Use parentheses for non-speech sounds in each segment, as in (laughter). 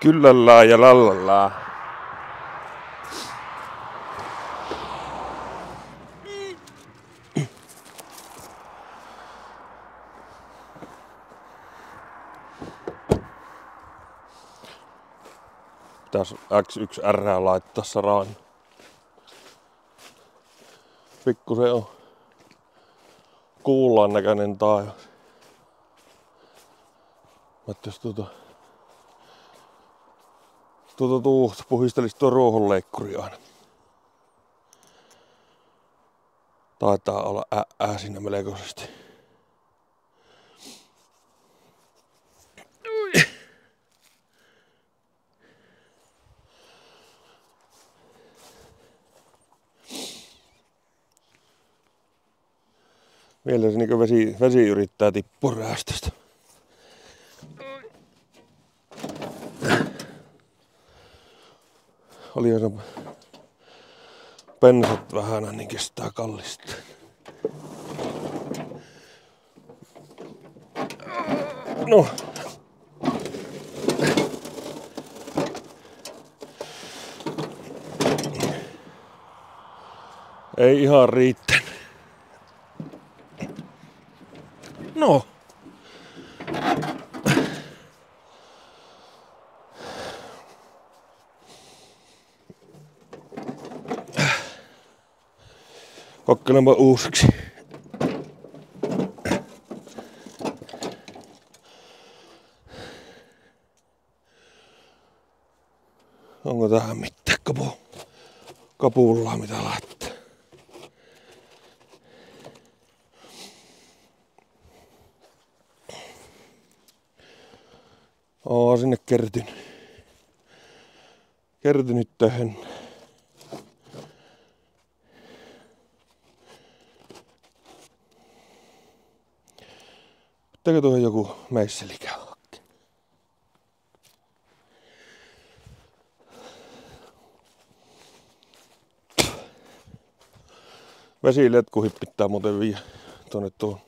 Kyllällään ja lallallaa. Pitäis X1R laittaa saraan. Pikkusen on kuullaan näköinen taivas. Mutta jos tuota, tuota tuusta puhistelisi tuo ruohonleikkuri aina. Taitaa olla ää siinä melkoisesti. Se niin vesi, vesi yrittää tippua räästöstä. Oli se pensat vähän, niin kestää kallista. No. Ei ihan riittänyt. No. Kokkailenpa uusiksi. Onko tähän mitään kapu, kapullaa mitä laittaa? Oo sinne kertynyt. Kertynyt tähän. Pitääkö tuohon joku meisselikä hakea? Vesiletkuhit pitää muuten viedä tuonne tuon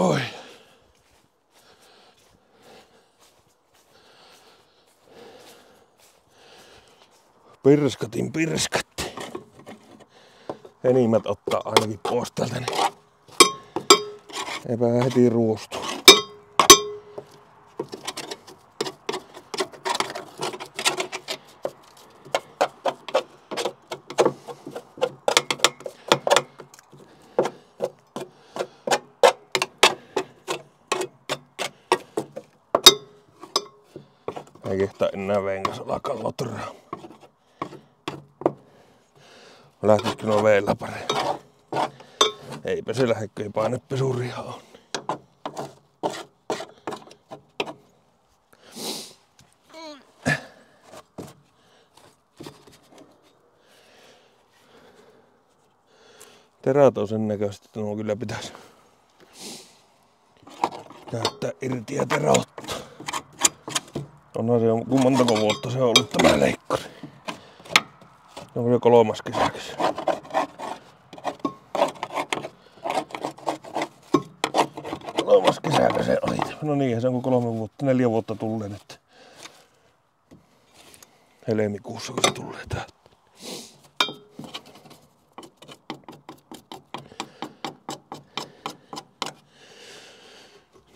Oi. Pirskatin pirskatti. Enimmät ottaa ainakin pois täältä, niin heti ruostu. Kehtaa enää veen kanssa alkaa lotraa. Lähtisikö nuo veellä paremmin? Eipä se lähde, kun ei painepesuria on. Terät on sen näköistä, että nuo kyllä pitäisi käyttää irti ja terouttaa. Onhan se on, kun montako vuotta se on ollut tämä leikkari. On jo kolmas kesäksi. Kolmas kesäkö se oli? No niin, se on kun kolme vuotta, neljä vuotta tulee nyt. Helmikuussa kun se tulee tää.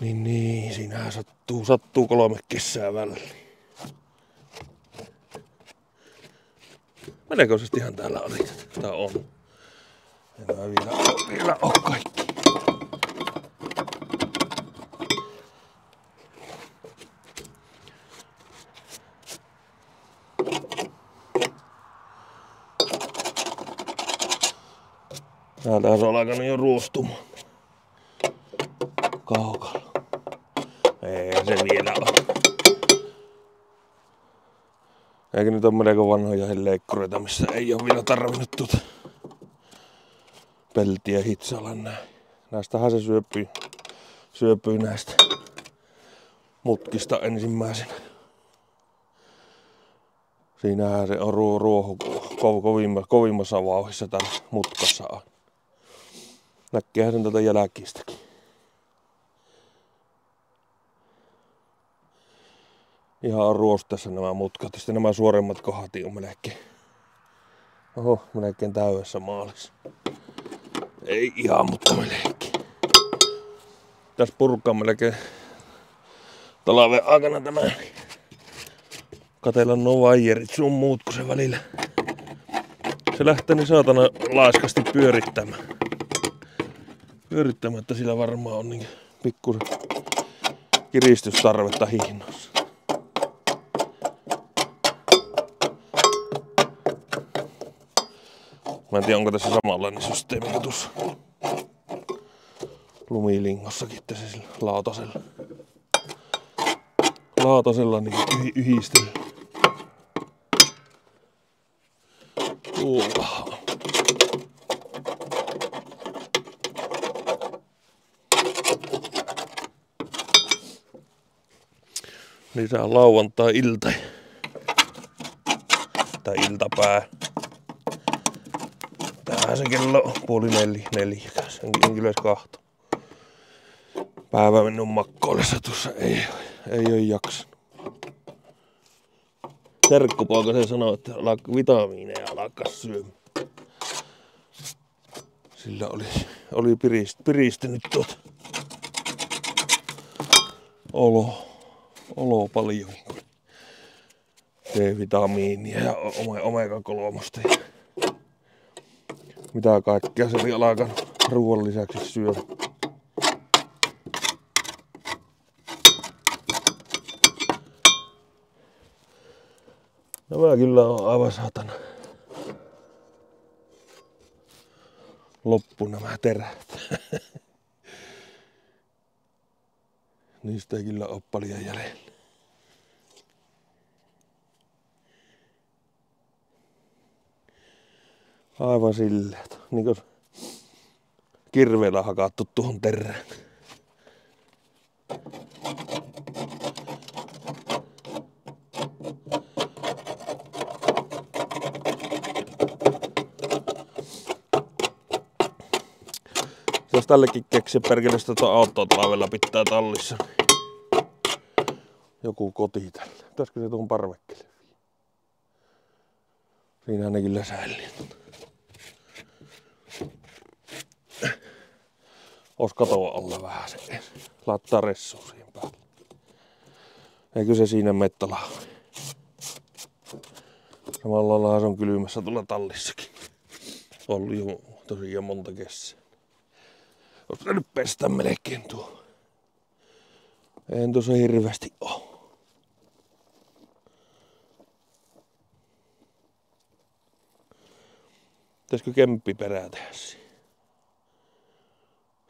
Niin niin, siinähän sattuu, sattuu kolme kesää väliin. Ihan täällä oli. Tää on. Mä vielä, vielä oo kaikki. Täältä on alkanut jo ruostumaan. Eikä nyt ole melko vanhoja leikkureita, missä ei ole vielä tarvinnut tuota peltiä hitsalla näin. Näistähän se syöpyy, syöpyy näistä mutkista ensimmäisenä. Siinähän se on ruo, ruoho kovimmassa, kovimmassa vauhissa täällä mutkassa on. Näkkeehän sen tätä jälkistäkin. Ihan ruostessa nämä mutkat. Sitten nämä suoremmat kohdat on melkein. Oho, melkein täydessä maalissa. Ei ihan, mutta melkein. Tässä purkaa melkein talven aikana tämä katella nuo vaijerit sun muut, kun se välillä se lähtee niin saatana laiskasti pyörittämään. Pyörittämättä sillä varmaan on niin pikkusen kiristystarvetta hihnossa. Mä en tiedä, onko tässä samanlainen systeemi kuin tuossa lumilingossakin tässä sillä lautasella. Lautasella niin yh- yhdistely. Uah. Lisää lauantai-ilta. Tai iltapää. Se kello puoli neljä, neljä. Senkin kyllä kahto. Päivä mennyt makkoillessa tuossa. Ei, ei ole jaksanut. Serkkupoika se sanoi, että vitamiineja alkaa syömään. Sillä oli, oli pirist, piristynyt tuot olo, olo paljon. D-vitamiinia ja omega kolmosta. Mitä kaikkea se oli alkanut ruoan lisäksi syödä. Nämä kyllä on aivan saatana. Loppu nämä terät. (laughs) Niistä ei kyllä ole paljon jäljellä. Aivan silleen, niin kuin kirveellä hakattu tuohon terään. Jos tällekin keksi perkelestä tuota autoa talvella pitää tallissa. Niin joku koti tällä. Pitäisikö se tuohon parvekkelle? Siinä ne kyllä säilyy. Ois katoa alla vähän se. Laittaa siihen päälle. Eikö se siinä mettäla Samalla lailla se on kylmässä tuolla tallissakin. Ollut jo tosiaan monta kessää. Oletko nyt pestä melkein tuo? En tuossa hirveästi oo. Pitäisikö kemppi perää tehdä siihen?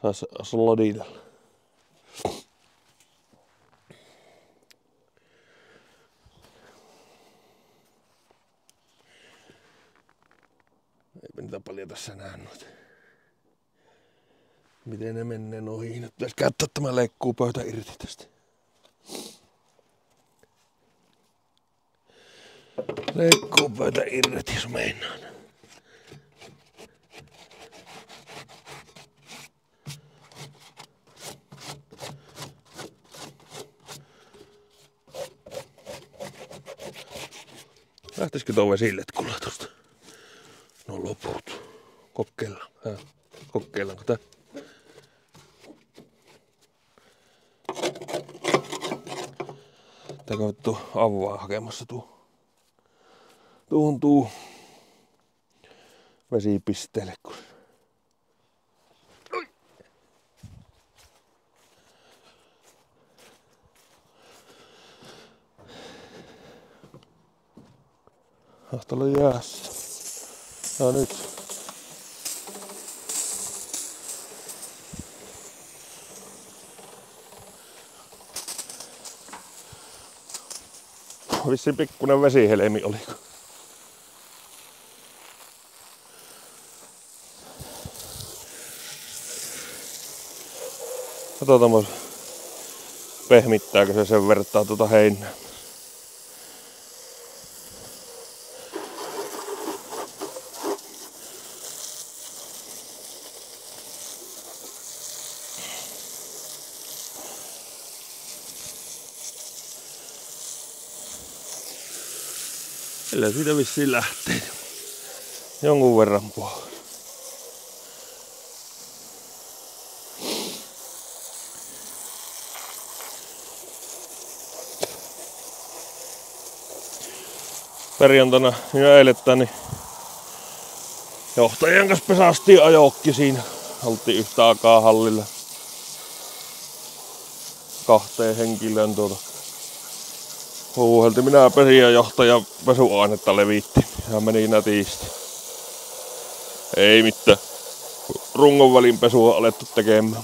Saas sloditella. Eipä niitä paljon tässä nähnyt miten ne menee noihin. Nyt pitäisi käyttää tämä leikkuupöytä irti tästä. Leikkuupöytä irti, jos meinaan. Lähtisikö tuo vesillet kuljetusta? No loput. Kokeillaan. Kokeillaanko tää? Tää vittu avua hakemassa tuu. Tuuhun tuu vesipisteelle, kun Hahtalo jäässä. Ja nyt Vissi pikkuinen vesihelmi oli. Katsotaan, pehmittääkö se sen vertaa tuota heinää. Kyllä siitä vissiin lähtee jonkun verran pois. perjantaina ja eilettäni niin johtajan kanssa pesastiin ajokki siinä. Oltiin yhtä aikaa hallilla kahteen henkilöön tuota. Huuhelti minä pesin ja johtaja pesuainetta levitti. Ja meni nätisti. Ei mitään. Rungon välin pesua alettu tekemään.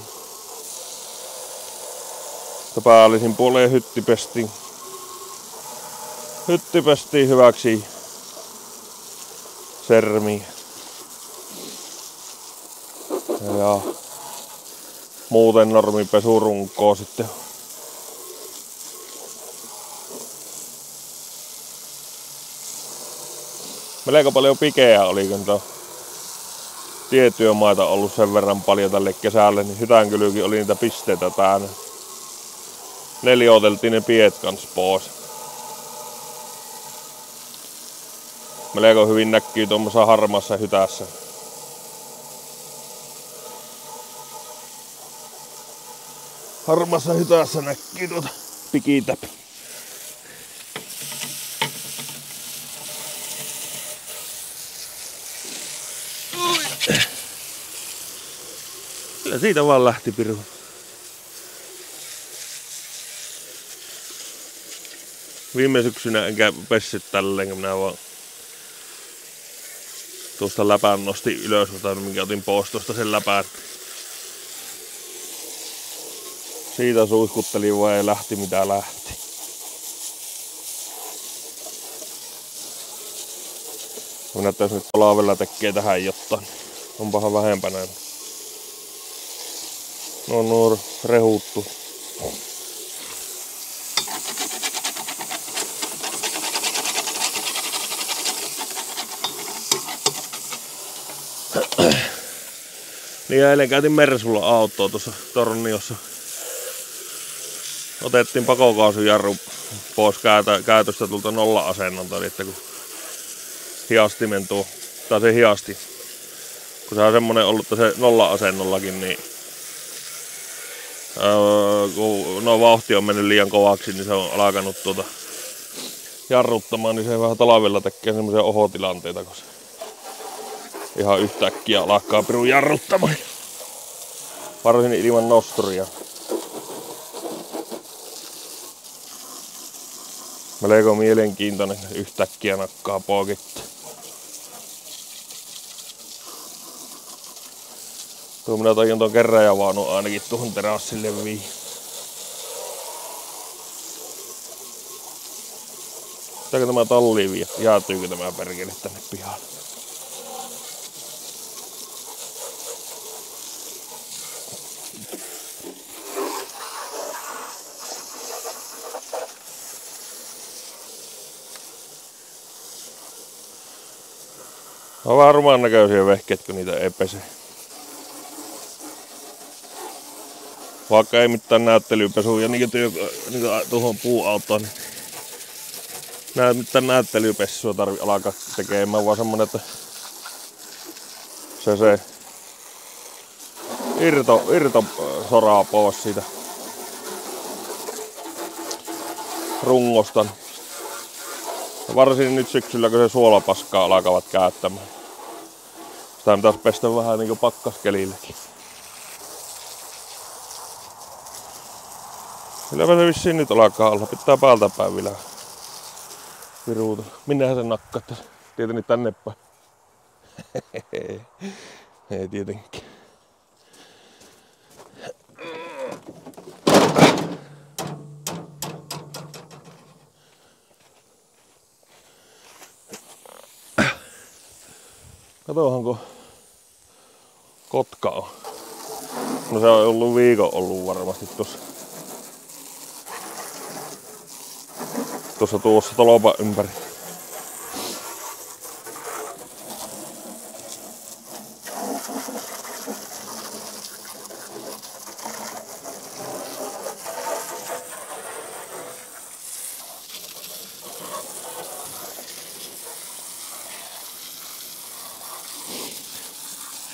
Päällisin puoleen hytti pestiin hytti hyväksi sermi. Ja muuten normi pesurunkoa sitten. Melko paljon pikeä oli, kun tuo tietyömaita ollut sen verran paljon tälle kesälle, niin Hytänkylyykin oli niitä pisteitä täynnä. Nelioteltiin ne piet kans pois. melko hyvin näkyy tuommoisessa harmassa hytässä. Harmassa hytässä näkyy tuota pikitä. Kyllä siitä vaan lähti piru. Viime syksynä enkä pessyt tälleen, kun minä vaan tuosta läpän nosti ylös, minkä otin pois tuosta sen läpän. Siitä suihkutteli vai ja lähti mitä lähti. Mä näyttäis nyt palavella tekee tähän jotain. Onpahan vähempänä. No nuor rehuttu. (clears throat) Niin eilen käytin Mersulla autoa tuossa Torniossa. Otettiin jarru pois käytä, käytöstä tulta nolla-asennolta, eli että kun hiastimen tuo, tai se hiasti, kun se on semmonen ollut se nolla-asennollakin, niin kun no vauhti on mennyt liian kovaksi, niin se on alkanut tuota jarruttamaan, niin se vähän talvella tekee semmoisia ohotilanteita, kun se ihan yhtäkkiä alkaa pirun jarruttamaan. Varsin ilman nosturia. Melko mielenkiintoinen yhtäkkiä nakkaa pokitta. Tuo minä toin tuon vaunu ainakin tuohon terassille vii. Pitääkö tämä talliin vie? Jäätyykö tämä perkele tänne pihalle? On vähän rumaan näköisiä vehkeet, kun niitä ei pese. Vaikka ei mitään näyttelypesuja niin työ, niin tuohon puuautoon, niin näet mitään näyttelypessua tarvi alkaa tekemään, vaan semmonen, että se se irto, irto soraa pois siitä rungosta. Varsin nyt syksyllä, kun se suolapaskaa alkavat käyttämään. Sitä pitäisi pestä vähän niinku pakkaskelillekin. Kylläpä se vissiin nyt alkaa olla. Pitää päältä päin vielä viruuta. Minnehän se nakkaa? Tietenkin tänne päin. (laughs) Ei tietenkin. Katohanko kotka on. No se on ollut viikon ollut varmasti tuossa Tuossa tuossa tolopan ympäri.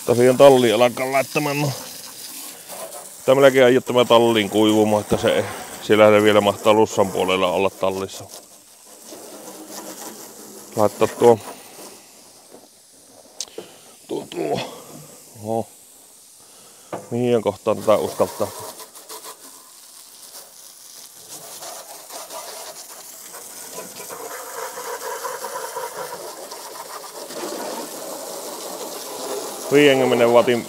tosiaan talli alkaa laittamaan. No. Tämä melkein ajat tämä talliin kuivumaan, että se, siellä se vielä mahtaa lussan puolella olla tallissa. Laittaa tuo tuo tuo. Oho. Mihin kohtaan tätä uskaltaa? Viidenkymmenen watin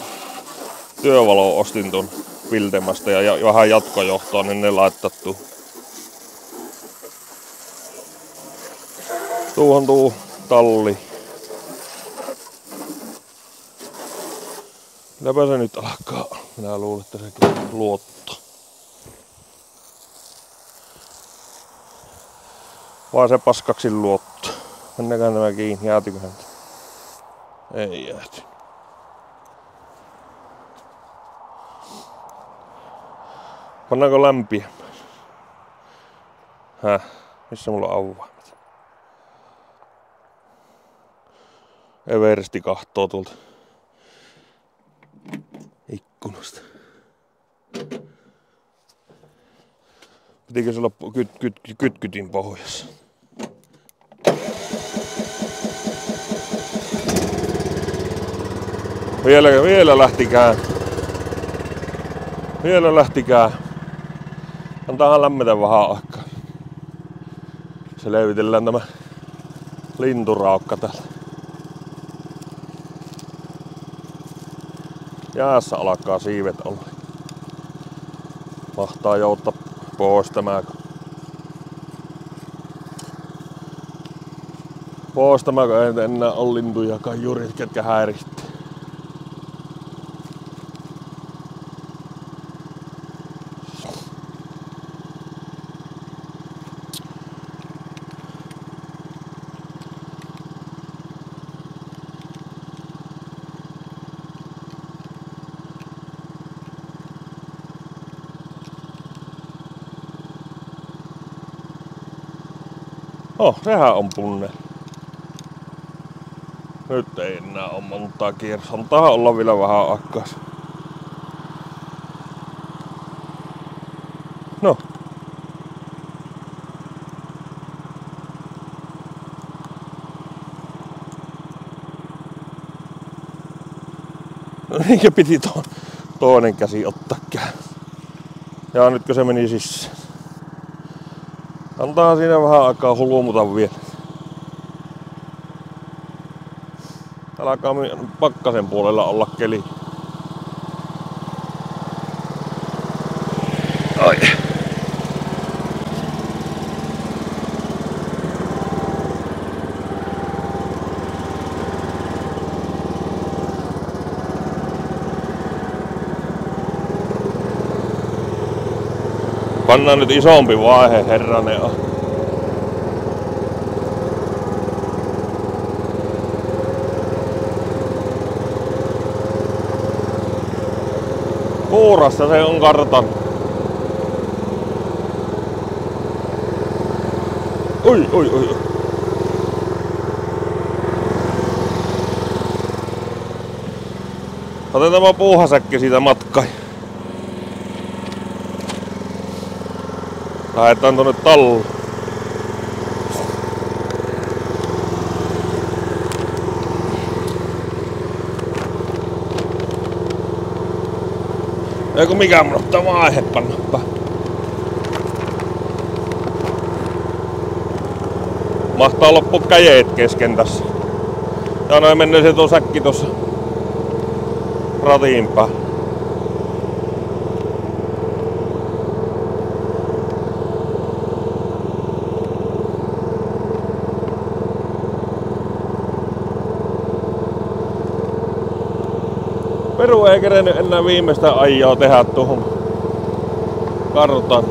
työvalo ostin tuon Viltemasta ja, ja vähän jatkojohtoa, niin ne laittattu. Tuohon tuu talli. Mitäpä se nyt alkaa? Minä luulen, että sekin luotto. Vai se paskaksi luotto. Mennäkään nämä kiinni, jäätyköhän? Ei jääty. Pannaanko lämpiä? Häh? Missä mulla on avaimet? Eversti kahtoo tuolta ikkunasta. Pitikö se olla kyt, kyt, kytkytin pohjassa? Vielä, vielä lähtikään. Vielä lähtikään. Antaa lämmetä vähän aikaa. Se levitellään tämä linturaukka täällä. Jäässä alkaa siivet olla. Mahtaa joutta pois tämä. Pois tämä, kun ei enää ole lintujakaan juuri, ketkä häiristä. Oh, sehän on punne. Nyt ei enää ole montaa kierrosta. Antaa olla vielä vähän aikaa. No. (laughs) Eikä piti to, toinen käsi ottaa Ja nytkö se meni sisään? Antaa siinä vähän aikaa hulmuta vielä. Alkaa pakkasen puolella olla keli. Pannaan nyt isompi vaihe, herranen. Kuurassa se on kartan. Oi, oi, oi. Otetaan puuhasäkki siitä matkaa. Lähetään tonne talluun. Eikö mikään mun ottaa vaihe panna Mahtaa loppu käjeet kesken tässä. Ja noin mennä se tuo säkki tossa ratiin päin. Kerennyt enää viimeistä ajaa tehdä tuohon kartan.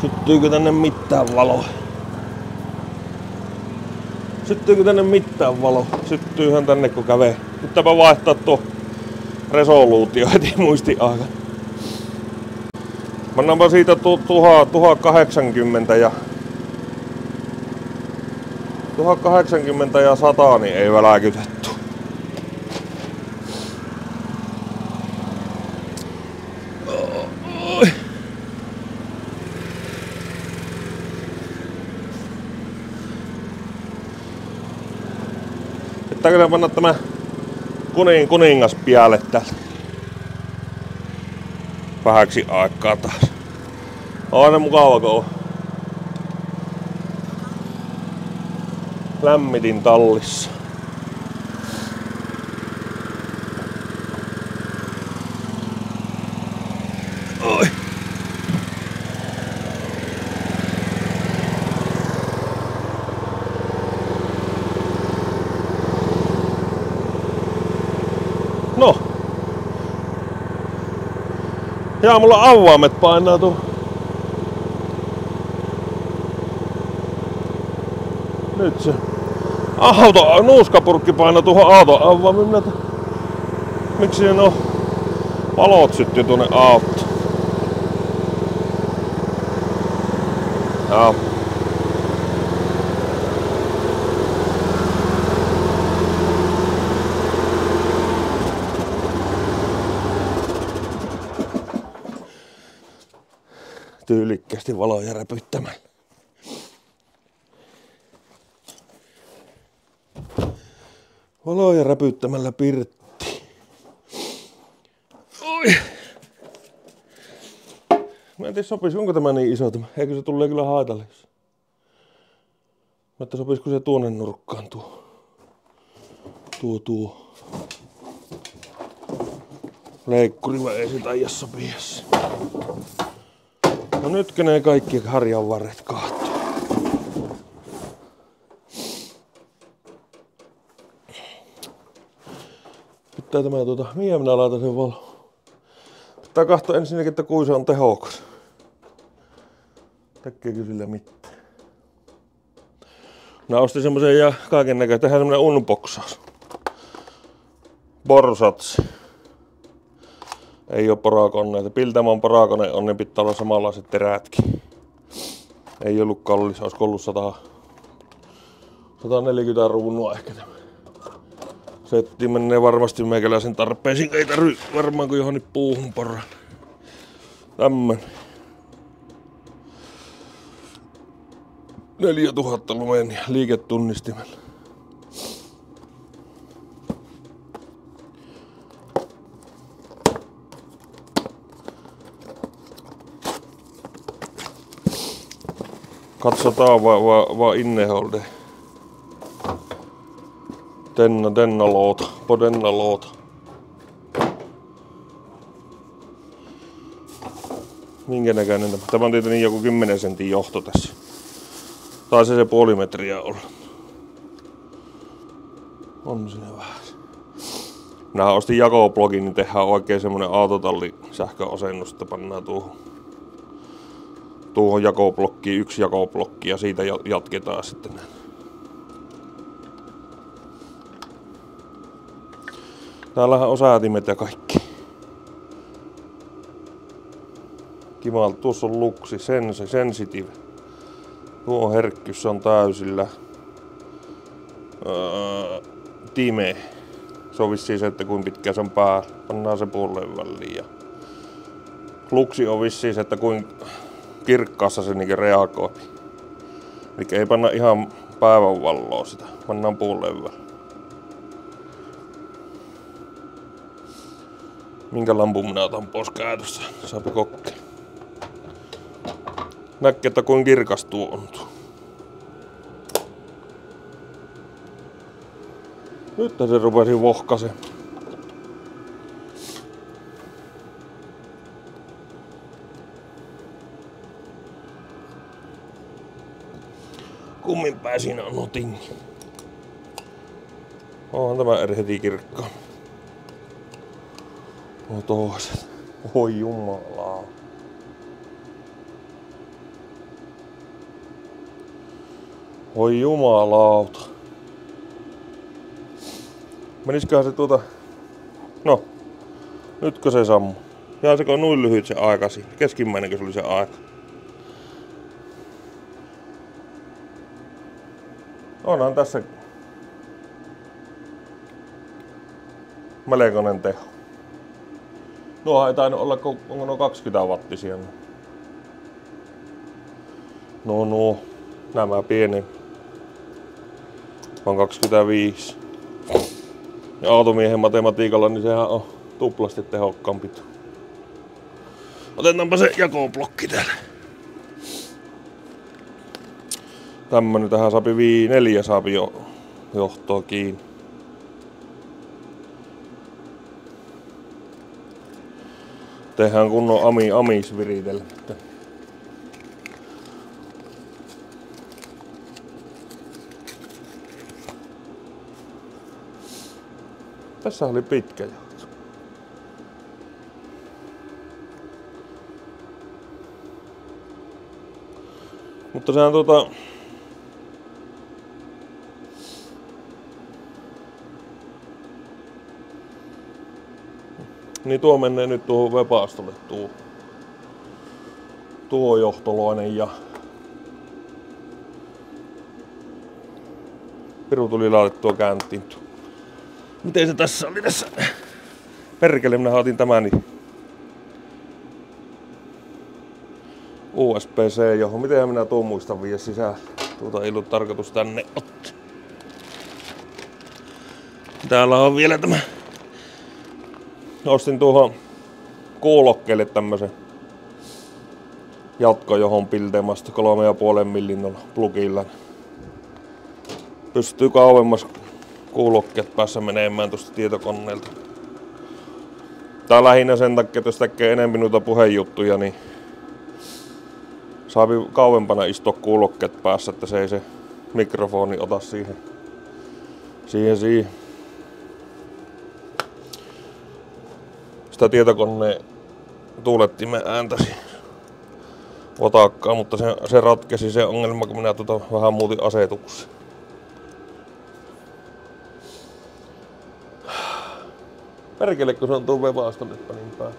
Syttyykö tänne mitään valoa? Syttyykö tänne mitään valo? Syttyyhän tänne kun kävee. Pitääpä vaihtaa tuo resoluutio heti muisti aika. Pannaanpa siitä tu- tuha, 1080 ja 1080 ja 100 niin ei väläkytetty. Pitääkö panna tämä kunin, kuningas pialle täällä? Vähäksi aikaa taas. On aina mukava kun on. Lämmitin tallissa. Oi. No. Jaa, mulla avaimet painaa tuu. Nyt se. Auto, nuuskapurkki painaa tuohon auton avaimen. Miksi ne on? Valot syttyy tuonne autoon. Tyylikkästi valoja räpyttämällä. Valoja räpyttämällä pirtti. Oi. Mä en tiedä sopisi, onko tämä niin iso tämä. Eikö se tulee kyllä haitallis? Mä että sopisiko se tuonne nurkkaan tuo. Tuo tuo. Leikkuri mä ei sitä aja sopiessa. No nytkö ne kaikki harjan varret kahtuu? Pitää tämä tuota, mihin minä laitan sen valo? Pitää katsoa ensinnäkin, että kuin se on tehokas. Tekeekö sillä mitään? Mä ostin semmosen ja kaiken näköistä. Tehdään semmonen unboxaus. Borsatsi. Ei oo porakoneita. Piltämon porakone on, niin pitää olla samanlaiset terätkin. Ei ollut kallis, olisiko ollut 100, 140 ruunua ehkä tämä. Setti menee varmasti meikäläisen tarpeisiin, ei tarvi varmaan kuin johonkin puuhun poraan. Tämmön. 4000 lumenia liiketunnistimella. Katsotaan vaan va, va inneholde. Denna, denna låt. På denna låt. Minkä näköinen tämä? Tämä on tietenkin joku 10 sentin johto tässä. Tai se se puoli metriä olla. On siinä vähän. Minä ostin jakoblogin, niin tehdään oikein semmonen autotalli sähköasennus, että pannaan tuohon tuohon jakoblokkiin yksi jakoblokki ja siitä jatketaan sitten. Täällähän on säätimet ja kaikki. Kiva, tuossa on luksi, sense, sensitive. Tuo herkkyys se on täysillä. Öö, time. Se on vissiin se, että kuinka pitkä se on päällä. Pannaan se puoleen väliin. Ja luksi on vissiin se, että kuinka kirkkaassa se niinku reagoi. Eli ei panna ihan päivän valloa sitä, pannaan puun levyä. Minkä lampun minä otan pois käytössä? Saapi kokke. Näkee, että kuin kirkas tuo on tuo. Nyt se rupesi vohkase. Päin siinä on notin. Onhan tämä heti kirkko. No toiset. Oi jumalaa. Oi jumalauta. Menisköhän se tuota... No. Nytkö se sammu? Ja on noin lyhyt se aika siinä. Keskimmäinenkö se oli se aika? Onhan tässä melkoinen teho. Nuo ei tainnut olla, onko no 20 wattisia. No no, nämä pieni. On 25. Ja automiehen matematiikalla, niin sehän on tuplasti tehokkaampi. Otetaanpa se jakoblokki täällä. Tämmönen tähän saapi vii neljä saapi jo johtoa kiinni. Tehdään kunnon ami, amisviritelmä. Tässä oli pitkä jakso. Mutta sehän tuota... Niin tuo menee nyt tuohon Webastolle tuo, tuo johtoloinen ja Piru tuli laitettua kääntiin. Miten se tässä oli tässä? Perkele, minä otin tämän niin USB-C, johon miten minä tuon muistan viedä sisään. Tuota ei ollut tarkoitus tänne ottaa. Täällä on vielä tämä. Ostin tuohon kuulokkeelle tämmösen jatko johon pilteemasta 3,5 millin plugilla. Pystyy kauemmas kuulokkeet päässä menemään tuosta tietokoneelta. Tää lähinnä sen takia, että jos tekee enemmän noita puheenjuttuja, niin saapi kauempana istua kuulokkeet päässä, että se ei se mikrofoni ota siihen, siihen, siihen. Sitä tietokoneen tuulettimen ääntäsi otakkaa, mutta se, se ratkesi se ongelma, kun minä tuota vähän muutin asetuksia. Perkele, kun se on tuon vevaasta nyt niin päin.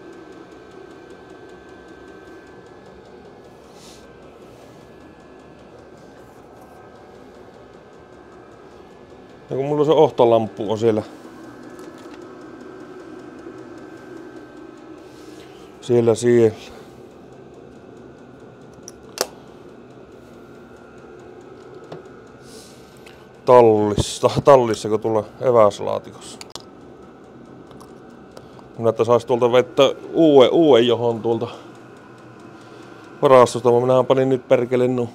Ja kun mulla se ohtolamppu on siellä siellä siellä. Tallissa, tallissa kun tulla eväslaatikossa. Minä että saisi tuolta vettä uue, uue johon tuolta varastosta, mutta minä panin nyt perkele nu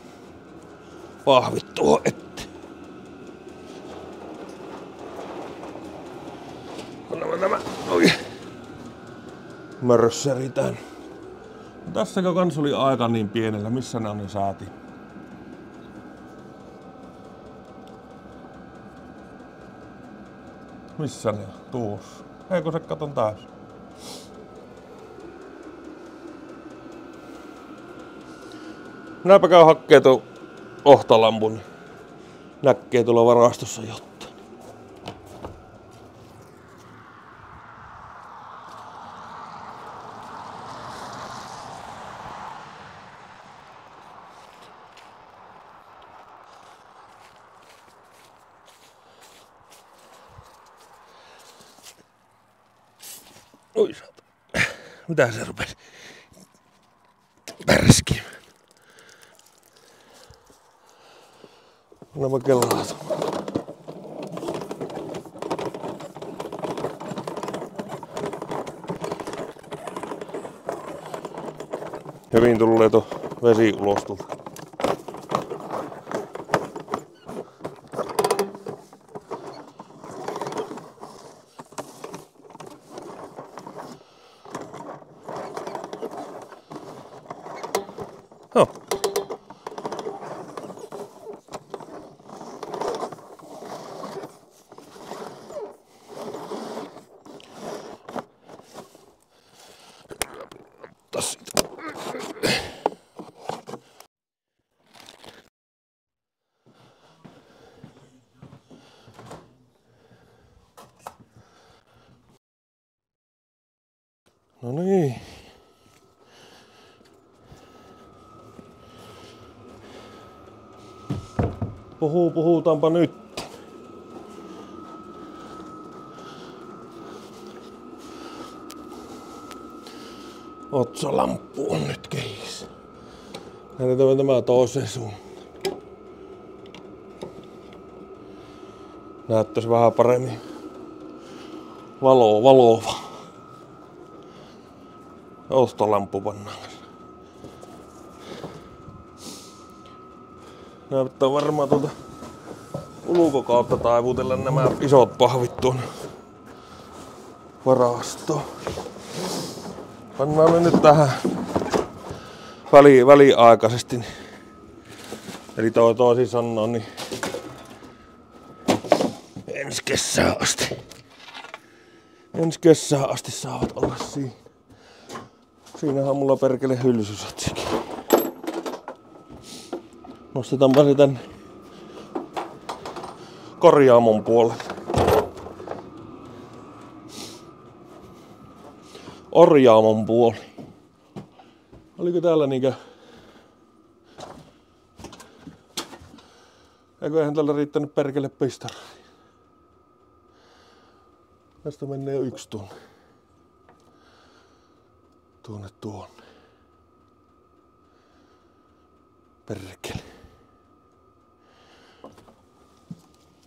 pahvit tuohon eteen. Nämä, nämä, oi. Mörsseri tän. Tässäkö kans oli aika niin pienellä, missä ne on ne saati? Missä ne on? Tuossa. Eikö se katon taas? Minäpä käyn hakkee tuon ohtalampun, näkee tuolla varastossa jotain. Mitä se rupesi? Pärski. Nämä kellaat. Hyvin tulee tuo vesi ulos tulta. ottaa siitä. No niin. Puhuu, puhutaanpa nyt. Otsalamppu on nyt kehissä. Näytetään tämä toiseen suuntaan. Näyttäisi vähän paremmin valoa valova. Ostolamppu pannaan. Näyttää varmaan tuolta ulkokautta taivutella nämä isot pahvit tuonne varastoon. Pannaan ne nyt tähän väli, väliaikaisesti. Eli toi toisin sanoen, niin ensi kesään asti. Ensi kesään asti saavat olla siinä. Siinähän mulla perkele hylsysatsikin. Nostetaanpa se tänne korjaamon puolelle. Orjaamon puoli. Oliko täällä niinkö... Eiköhän tällä riittänyt perkele pistari. Tästä menee jo yksi tunne. Tuonne tuonne. Perkele.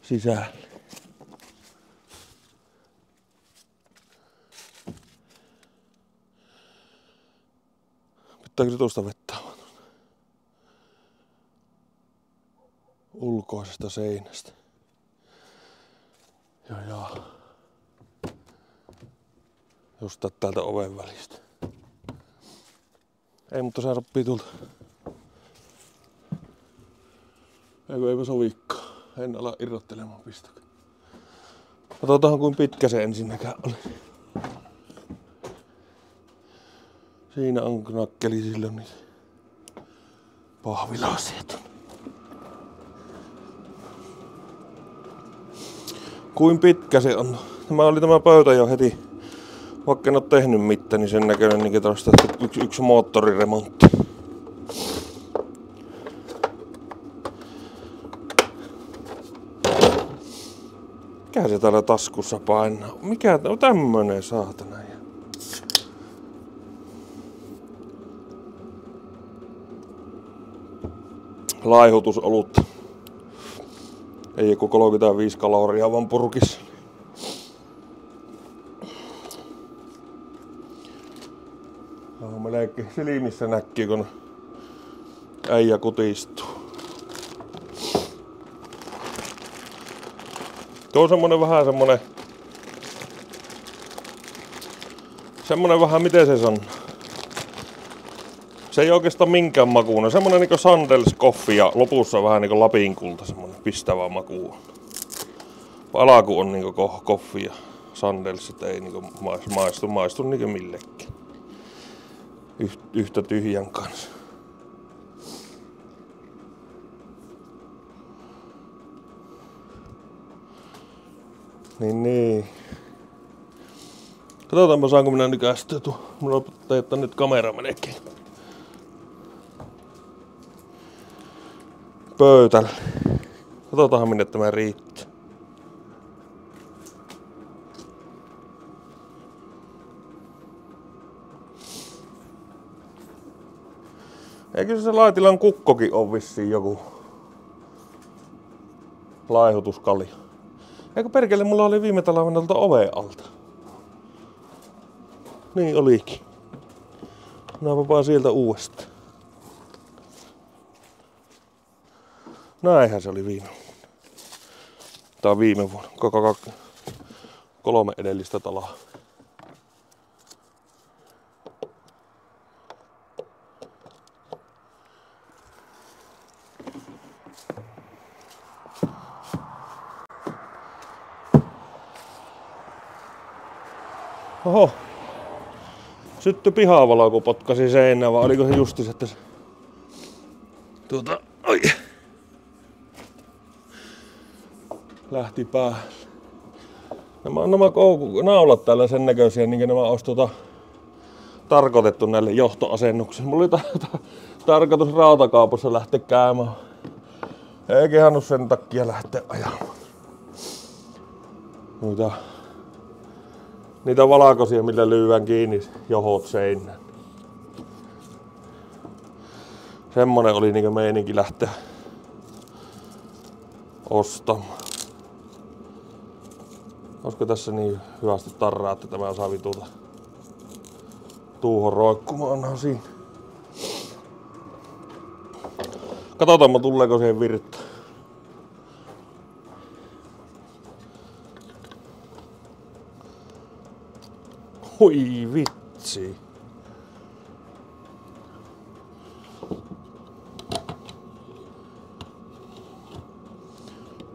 Sisään. Pitääkö se tuosta vettä Ulkoisesta seinästä. Ja ja. Just täältä oven välistä. Ei, mutta se sopii tulta. Eikö eipä sovikkaa. En ala irrottelemaan pistäkö. Katsotaan kuin pitkä se ensinnäkään oli. Siinä on knakkeli silloin niitä pahvilasiat. Kuin pitkä se on. Tämä oli tämä pöytä jo heti, vaikka en ole tehnyt mitään, niin sen näköinen niin tästä yksi, yksi moottoriremontti. Mikä se täällä taskussa painaa? Mikä on tämmönen saatana? laihutusolutta. Ei joku 35 kaloria vaan purkissa. Melkein silmissä näkyy, kun äijä kutistuu. Tuo on semmonen vähän semmonen... Semmonen vähän, miten se sanoo? Se ei oikeastaan minkään makuuna. Semmonen niinku Sandels koffi ja lopussa vähän niinku Lapin kulta, semmonen pistävä maku. Alaku on niinku koffi ja Sandels, että ei niinku maistu, maistu niinku millekin. yhtä tyhjän kanssa. Niin niin. Katsotaanpa saanko minä nykästyä tuo. Mulla on nyt kamera melkein. pöytälle. Katsotaan minne tämä riittää. Eikö se laitilan kukkokin ole vissiin joku laihutuskali? Eikö perkele, mulla oli viime talvena tuolta oveen alta. Niin olikin. Naapapaa sieltä uudestaan. Näinhän se oli viime vuonna. On viime vuonna. Koko kolme edellistä talaa. Oho. sytty pihavalo, kun potkasi seinään, vai oliko se justis, että se... Tuota, oi. Lähti päälle. Nämä, nämä koukku, naulat täällä sen näköisiä, niin nämä olisi tuota, tarkoitettu näille johtoasennuksille. Mulla oli ta- ta- tarkoitus rautakaupassa lähteä käymään. Ei kehannut sen takia lähteä ajamaan. Noita, niitä valkoisia, millä lyövän kiinni johot seinään. Semmonen oli niinku meininki lähteä ostamaan. Olisiko tässä niin hyvästi tarraa, että tämä saa vituta tuuhon roikkumaan siinä. Katsotaanpa tuleeko siihen virta. Hui vitsi.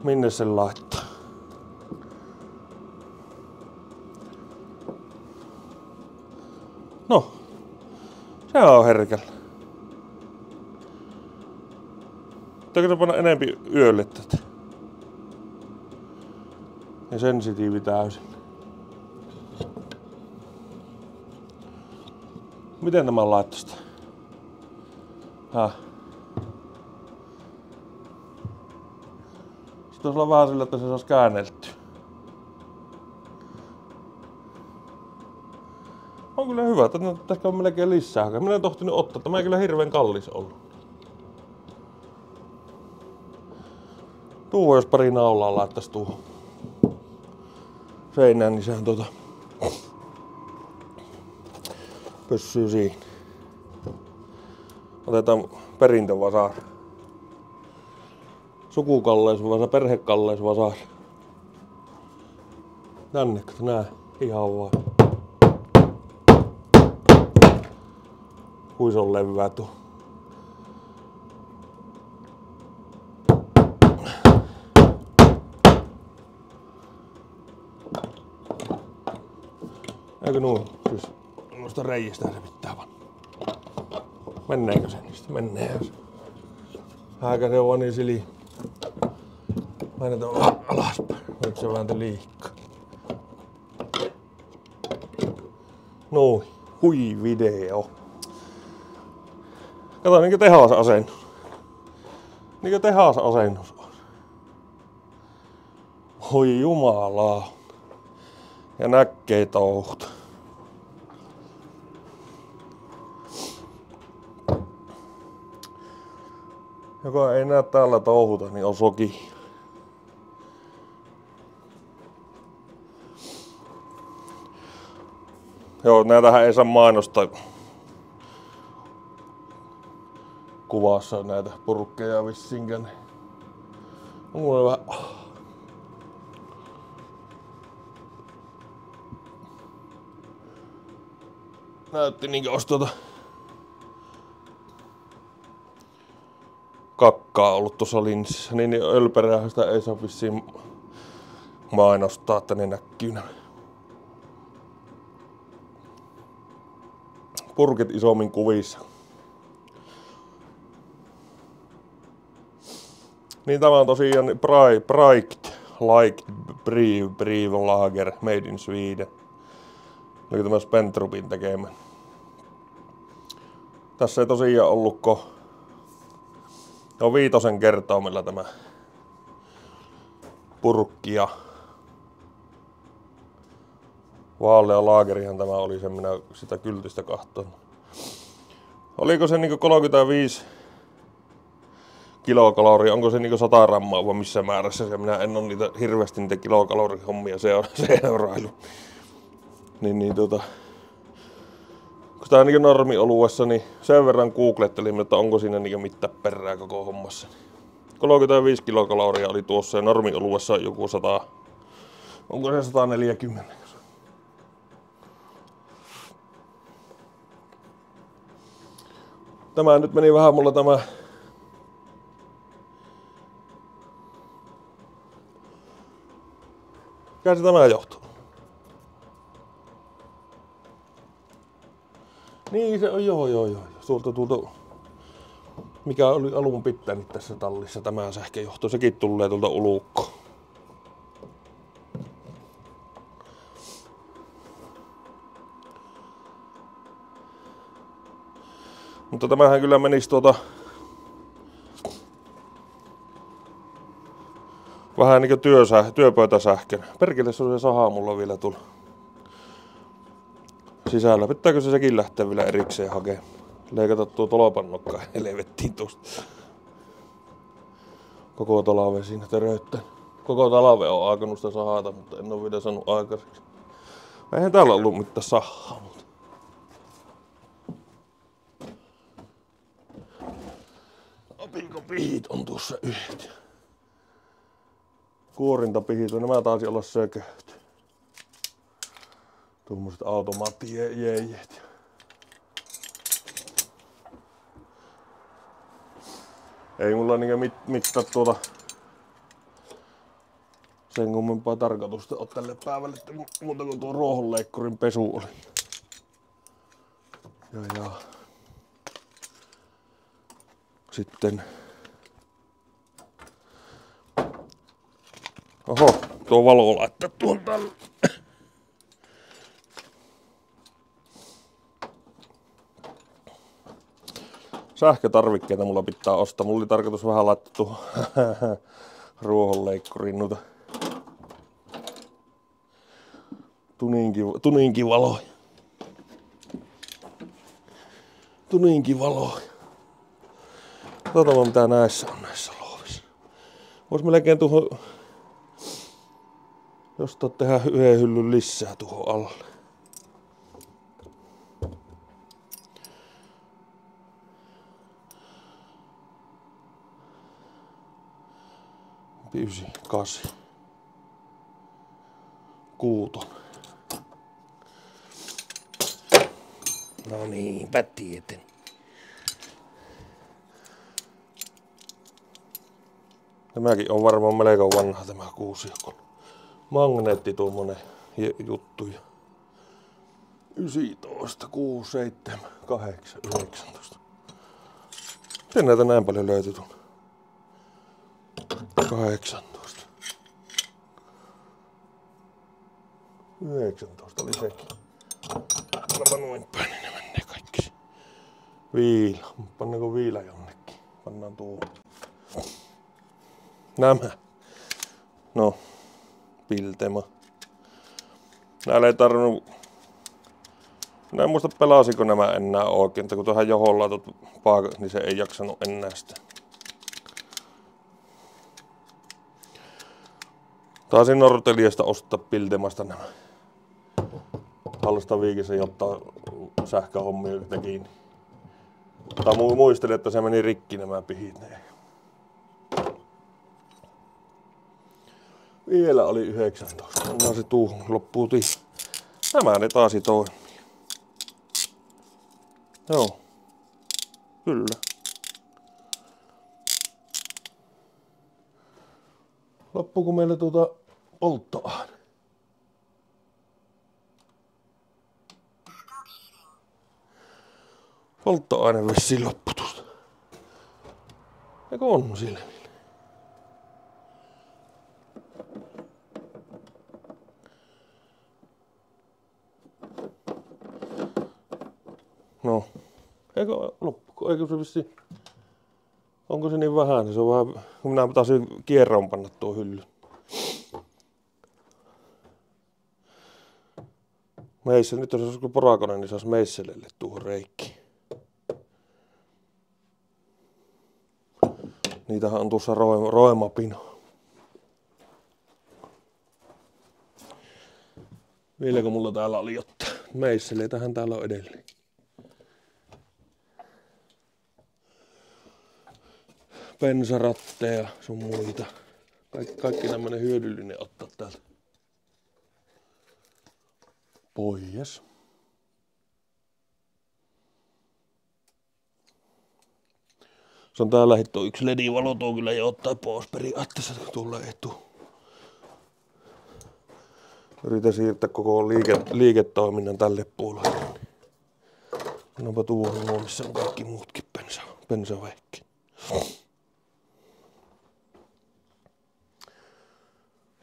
Minne sen laittaa? No, se on herkällä. Pitääkö panna enempi yölle tätä? Ja sensitiivi täysin. Miten tämä laittaa sitä? Häh? Sitten olla vähän sillä, että se saisi käänneltyä. On kyllä hyvä, että tässä on melkein lisää. Minä en tohtinut ottaa, tämä ei kyllä hirveän kallis ollut. Tuo jos pari naulaa laittaisi tuohon seinään, niin sehän tuota pysyy siinä. Otetaan perintövasaar. Sukukalleisvasa, perhekalleisvasaar. Tänne, nää, ihan vaan. Huison levyä tuo. Eikö nuo? Siis noista reijistä se pitää vaan. Menneekö se niistä? Menee. Hääkä se on niin sili. Painetaan vähän alaspäin. Nyt se vääntö liikkaa. Noin. Hui video. Kato niinkö tehas asennus. Niinkö tehas asennus on. Oi jumalaa. Ja näkee touhuta. Joka ei näe täällä touhuta, niin on soki. Joo, näitähän ei saa mainostaa kuvassa näitä purkkeja vissinkään. niin On mulla vähän... Näytti niinkö olisi kakkaa ollut tuossa linssissä, niin niin ölperäähän ei saa vissiin mainostaa, että ne näkyy. Purkit isommin kuvissa. Niin tämä on tosiaan Bright, Bright Like Brief, Brief Lager Made in Sweden. Eli tämä Spentrupin tekemä. Tässä ei tosiaan ollutko No viitosen kertoimella tämä purkki ja vaalea laagerihan tämä oli sen minä sitä kyltistä kahtoon. Oliko se niinku 35 kilokaloria, onko se niinku 100 grammaa vai missä määrässä se, minä en ole niitä hirveästi niitä kilokalorihommia (laughs) seurailu. Niin, niin tota, kun on niin normi oluessa, niin sen verran googlettelin, että onko siinä niin mitään perää koko hommassa. 35 kilokaloria oli tuossa ja normi oluessa joku 100, onko se 140? Tämä nyt meni vähän mulla tämä Mikä se tämä johtuu? Niin se on, joo joo joo. Tuolta tuolta, mikä oli alun pitänyt tässä tallissa tämä sähköjohto, sekin tulee tuolta ulukko. Mutta tämähän kyllä menisi tuota vähän niin kuin työsä, työpöytäsähkön. Perkele se on se saha mulla vielä tulla sisällä. Pitääkö se sekin lähteä vielä erikseen hakemaan? Leikata tuo tolopannokka helvettiin tuosta. Koko talve siinä töröyttä. Koko talve on aikanut sitä sahata, mutta en ole vielä saanut aikaiseksi. Eihän täällä ollut mitään sahaa, mutta... Opinko-pihit on tuossa yhdet. Kuorintapihit nämä taisi olla sököhty. Tuommoiset automaattijeejet. Ei mulla niinkö mit, mittaa tuota sen kummempaa tarkoitusta ole tälle päivälle, että muuta kuin tuo ruohonleikkurin pesu oli. Ja, ja. Sitten Oho, tuo valo laittaa tuon Sähkötarvikkeita mulla pitää ostaa. Mulla oli tarkoitus vähän laittaa tuohon (laughs) ruohonleikkurin noita tuninki, valoja. Katsotaan mitä näissä on näissä luovissa. Vois melkein tuohon Josta tehdä yhden hyllyn lisää tuohon alle. Ysi, kasi. Kuuton. No niin, tieten. Tämäkin on varmaan melko vanha tämä kuusi, kun magneetti tuommoinen juttu. 19, 6, 7, 8, 19. Miten näitä näin paljon löytyy tuonne? 18. 19 oli sekin. Pannaan noin päin, niin ne menee kaikki. Viila. Pannaanko viila jonnekin? Pannaan tuo. Nämä. No, piltema. Näillä ei tarvinnut... Minä en muista pelasiko nämä enää oikein, että kun tuohon johon laitot paakat, niin se ei jaksanut enää sitä. Taisin Norteliasta ostaa piltemasta nämä. Halsta viikissä jotta sähköhommia yhtä kiinni. Tai muistelin, että se meni rikki nämä pihit. Vielä oli 19. Anna se tuuhun. Loppuu. Nämä ne taas toimii. Joo. Kyllä. Loppuuko meillä tuota polttoaine? Polttoaine vissiin loppu tuosta. Eikö on sille? No, eikö loppu? Eikö se vissi... Onko se niin vähän, se on vähän... Kun minä taisin kierron panna tuo hylly. Meissä, nyt jos olisi porakone, niin saisi meisselelle tuohon reikki. Niitähän on tuossa roema, roemapino. Vieläkö mulla täällä oli jotta? Meisseleitähän täällä on edelleen. Pensaratteja sun muita. Kaikki, kaikki tämmönen hyödyllinen ottaa täältä pois. Se on täällä hitto yksi ledivalo tuo kyllä jo ottaa pois periaatteessa, tulee etu. Yritän siirtää koko liike, liiketoiminnan tälle puolelle. Annapa tuohon missä on kaikki muutkin pensa, pensavehki.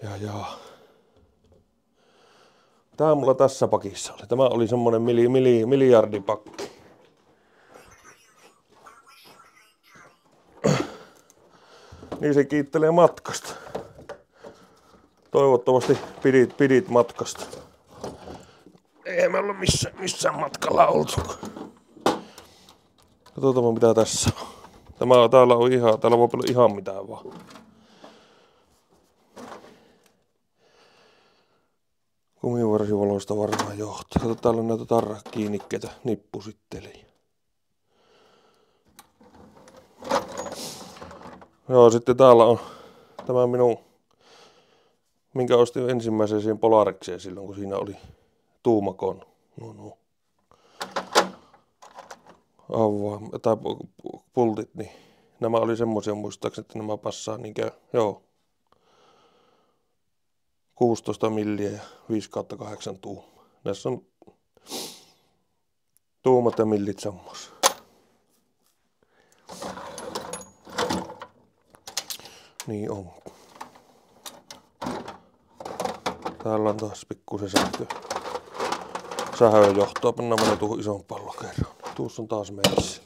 Ja ja. Tää mulla tässä pakissa. Tämä oli semmonen mili, mili, miljardipakki. (clears throat) Niin se kiittelee matkasta. Toivottavasti pidit, pidit matkasta. Ei me olla missä, missään matkalla oltu. Katsotaan mitä tässä on. Tämä täällä on ihan, täällä voi olla ihan mitään vaan. Kumivarsivaloista varmaan johtaa. Kato, täällä on näitä tarrakiinnikkeitä nippusitteli. Joo, sitten täällä on tämä minun, minkä ostin ensimmäisen siihen Polarikseen silloin, kun siinä oli tuumakon. No, no. Avaa, tai pultit, niin nämä oli semmoisia muistaakseni, että nämä passaa niinkö, joo, 16 milliä ja 5 kautta 8 tuuma. Näissä on tuumat ja millit semmos. Niin on. Täällä on taas pikkusen sähkö. Sähön johtoa, pannaan mennä tuohon ison pallon kerran. Tuossa on taas meissä.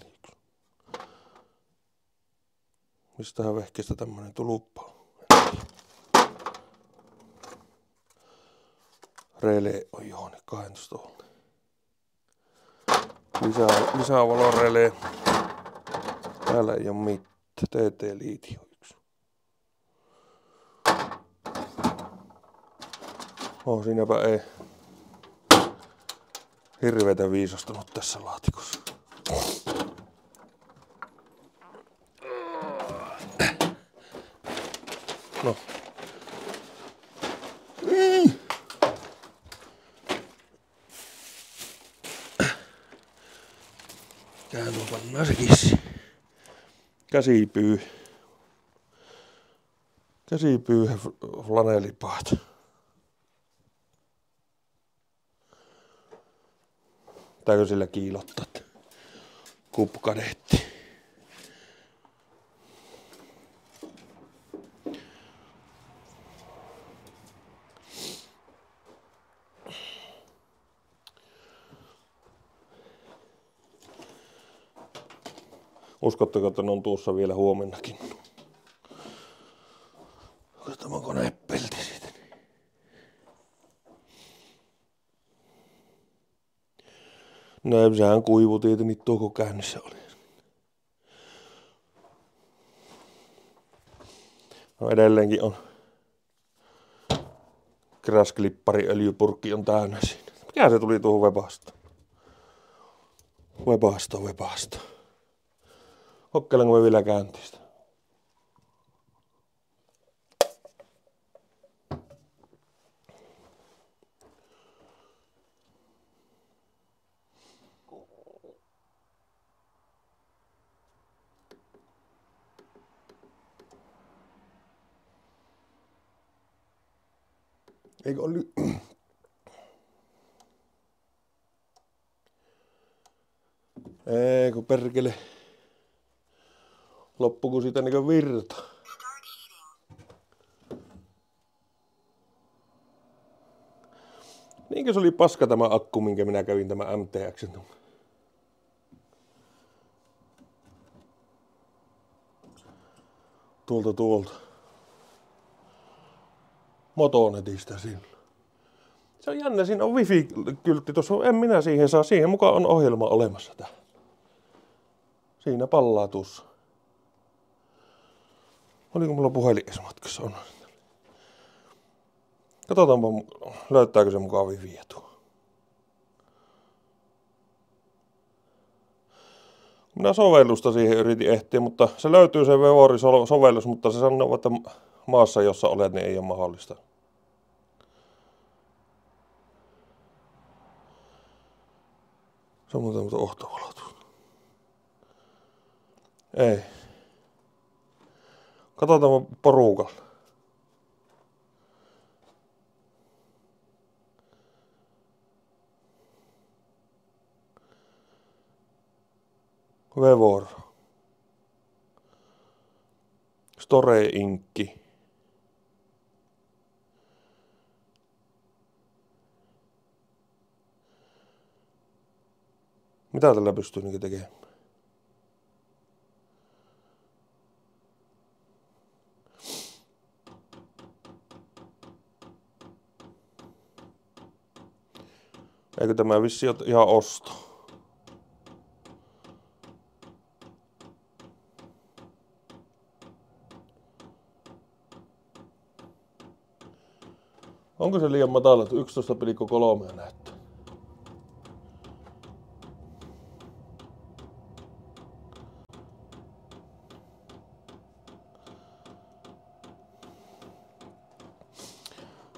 Mistähän vehkeestä tämmönen tuluppa Rele on johon 12 ollut. Lisää, lisää valorele. Täällä ei ole mitään. TT liitio yksi. Oh, siinäpä ei hirveitä viisastunut tässä laatikossa. No. Tää tuo pannaan se kissi. Käsipyy. Käsipyy flanelipaat. Pitääkö sillä kiilottaa? Kupkadetti. Uskotteko, että ne on tuossa vielä huomennakin? Katsotaan konepelti siitä. No sehän kuivuti, että niitä tuoko käynnissä oli. No edelleenkin on krasklippari öljypurkki on täynnä siinä. Mikä se tuli tuohon webasta? Webasta, webasta. Kokeilenko me vielä käyntistä? Eikö ole... Ei, kun perkele. Loppuko siitä niin virta? Niinkö se oli paska tämä akku, minkä minä kävin tämä MTX? Tuolta tuolta. Motonetista silloin. Se on jännä, siinä on wifi-kyltti tuossa, en minä siihen saa, siihen mukaan on ohjelma olemassa tää. Siinä pallaa tuossa. Oliko mulla puhelin matkassa? On. Katsotaanpa, löytääkö se mukaan wifiä tuo. Minä sovellusta siihen yritin ehtiä, mutta se löytyy se Vevori-sovellus, mutta se sanoo, että maassa, jossa olet, niin ei ole mahdollista. Se on muuten ohtovalotus. Ei. Katsotaan porukalla. Vevor. Store Inkki. Mitä tällä pystyy niin tekemään? Eikö tämä vissi ole ihan osto? Onko se liian matala, että 11,3 näyttää?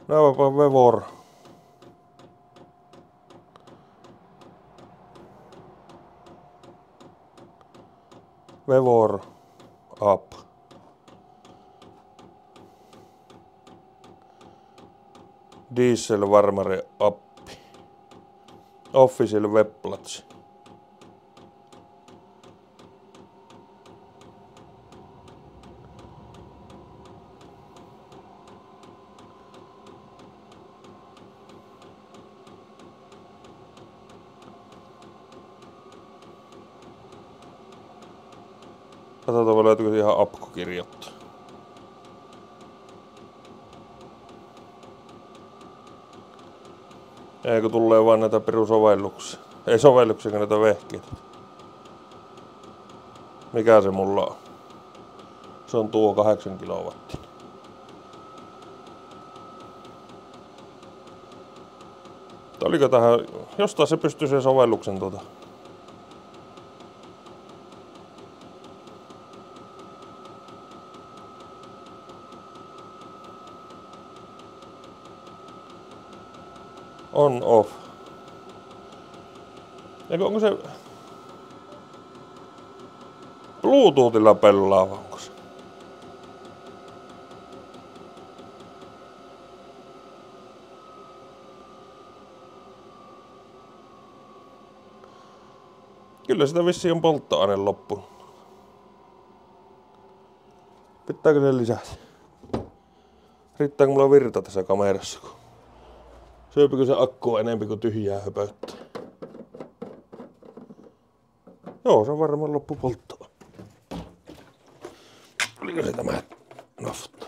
Näypä Vevor. Vevor up. Diesel Varmare appi. Official webplatsi. Löytyykö ihan apko kirjoittaa. Eikö tulee vaan näitä perusovelluksia? Ei sovelluksia, näitä vehkeitä. Mikä se mulla on? Se on tuo 8 kilowattia. Oliko tähän, jostain se pystyy sen sovelluksen tuota on off. Eikö onko se Bluetoothilla pelaava, onko se? Kyllä sitä vissi on polttoaine loppu. Pitääkö se lisätä? Riittääkö mulla virta tässä kamerassa? Kun... Syöpykö se akku enempi kuin tyhjää höpöttää? Joo, se on varmaan loppupolttoa. Oliko se tämä nafta?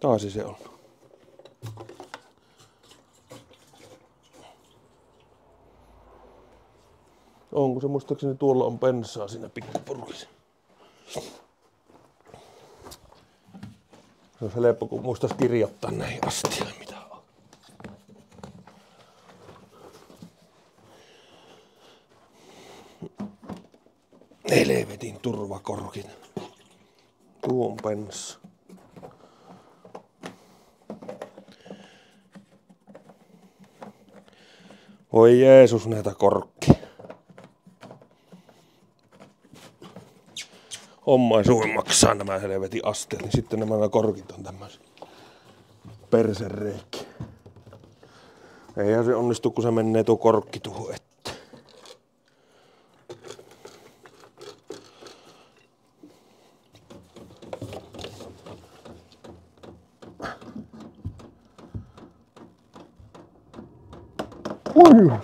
Taasi se on. Onko se muistaakseni tuolla on pensaa siinä pikkupurkissa? Se on helppo, kun muistais kirjoittaa näihin astioihin, mitä on. Helvetin turvakorkin. Tuon penssa. Voi Jeesus näitä korkkia. Omaisuuden maksaa nämä helvetin asteet, niin sitten nämä korkit on tämmöisiä persereikki. Eihän se onnistu, kun se menee tuo korkki tuohon. Oi!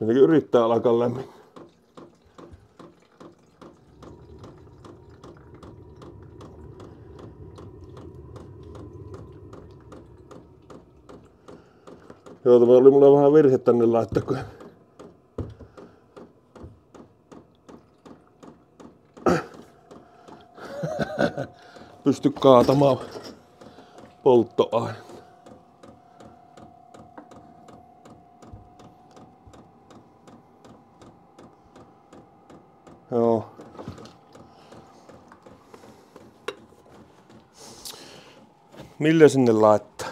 Jotenkin lämmin. Joo, tämä oli mulla vähän virhe tänne laittaa, kun (coughs) pysty kaatamaan polttoaine. millä sinne laittaa?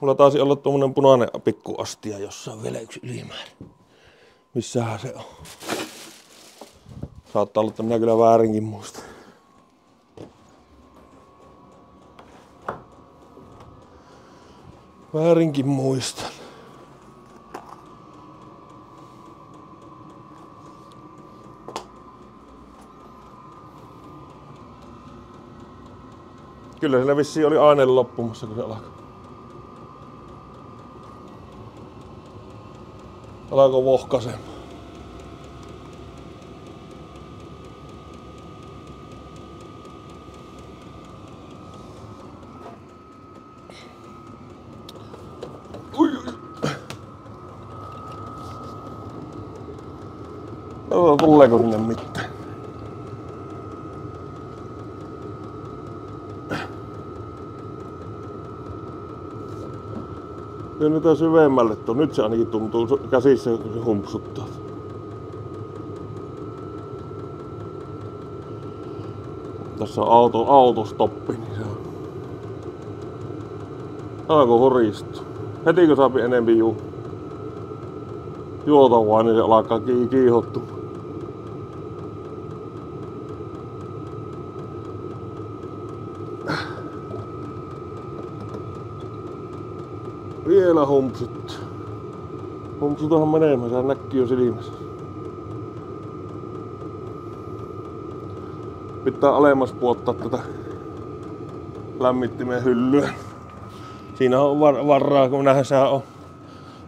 Mulla taisi olla tuommoinen punainen pikkuastia, jossa on vielä yksi ylimäärä. Missähän se on? Saattaa olla, että minä kyllä väärinkin muista. Väärinkin muistan. Kyllä siinä vissi oli aine loppumassa, kun se alkoi. Alkoi vohkasemaan. tuleeko sinne mitään. Nyt syvemmälle tuo. Nyt se ainakin tuntuu käsissä, humpsuttaa. Tässä on auto, autostoppi, niin se on. Alkoi horistua. Heti kun saapi enempi juu, juotavaa, niin se alkaa kiihottua. Vielä humpsut. Humpsut tuohon menemään, sehän näkyy jo silmässä. Pitää alemmas puottaa tätä lämmittimen hyllyä. Siinä on var- varaa, kun nähdään, sehän on,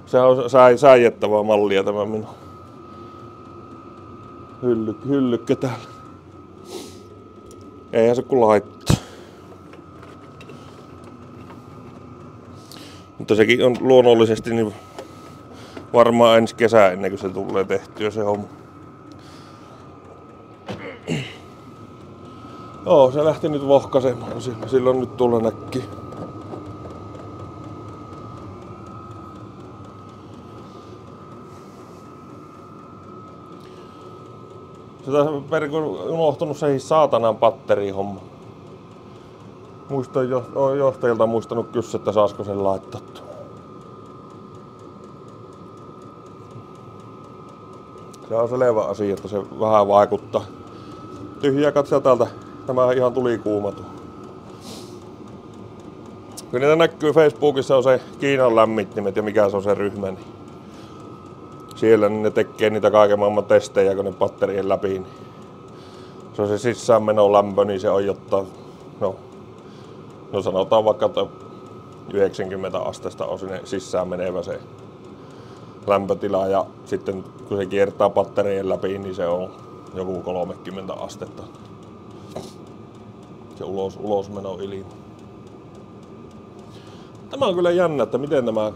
sehän on sä- säijettävää mallia tämä minun hylly, hyllykkö täällä. Eihän se kun laittaa. Mutta sekin on luonnollisesti niin varmaan ensi kesä ennen kuin se tulee tehtyä se homma. Joo, se lähti nyt vohkasemaan. Silloin nyt tulla näkki. Sitä perkun unohtunut se saatanan patterihomma. Muistan jo, johtajilta muistanut kysyä, että saisiko sen laittaa. Se on selvä asia, että se vähän vaikuttaa. Tyhjää katsoa täältä. Tämä ihan tuli kuumatu. Kun niitä näkyy Facebookissa on se Kiinan lämmittimet ja mikä se on se ryhmä, niin siellä niin ne tekee niitä kaiken maailman testejä, kun ne patterien läpi. Niin se on se sisäänmeno lämpö, niin se on jotta, no, no sanotaan vaikka, että 90 astesta on sinne sisään menevä se lämpötila ja sitten kun se kiertää patterien läpi, niin se on joku 30 astetta. Se ulos, ulosmeno ilma. Tämä on kyllä jännä, että miten tämä...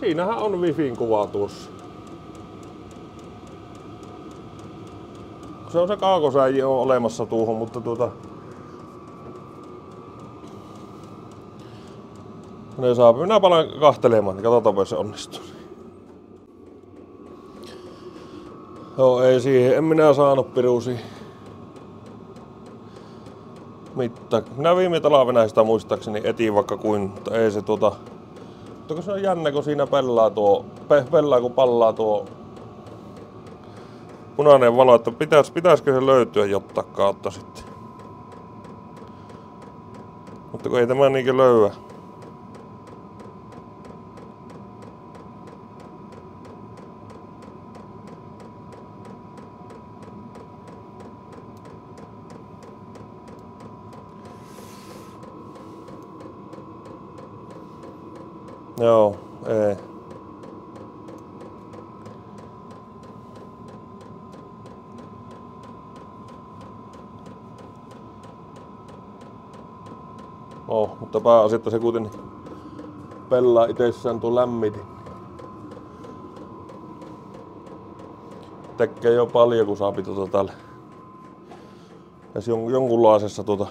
Siinähän on Wifin kuva tuossa. Se on se kaakosäji on olemassa tuohon, mutta tuota... Ne saa, minä palaan kahtelemaan, niin katsotaanpa se onnistuu. Joo, ei siihen. En minä saanut pirusi. Mitta. Minä viime talvena sitä muistaakseni etin vaikka kuin, ei se tuota... Mutta se on jännä, kun siinä pellaa tuo, pe, pellaa kun pallaa tuo punainen valo, että pitäis, pitäisikö se löytyä jotta kautta sitten. Mutta kun ei tämä niinkö löyä. Joo, ei. Oh, mutta pääasia, että se kuitenkin pelaa itsessään tuo lämmitin. Tekee jo paljon, kun saapi tuota täällä. Ja jonkunlaisessa tuota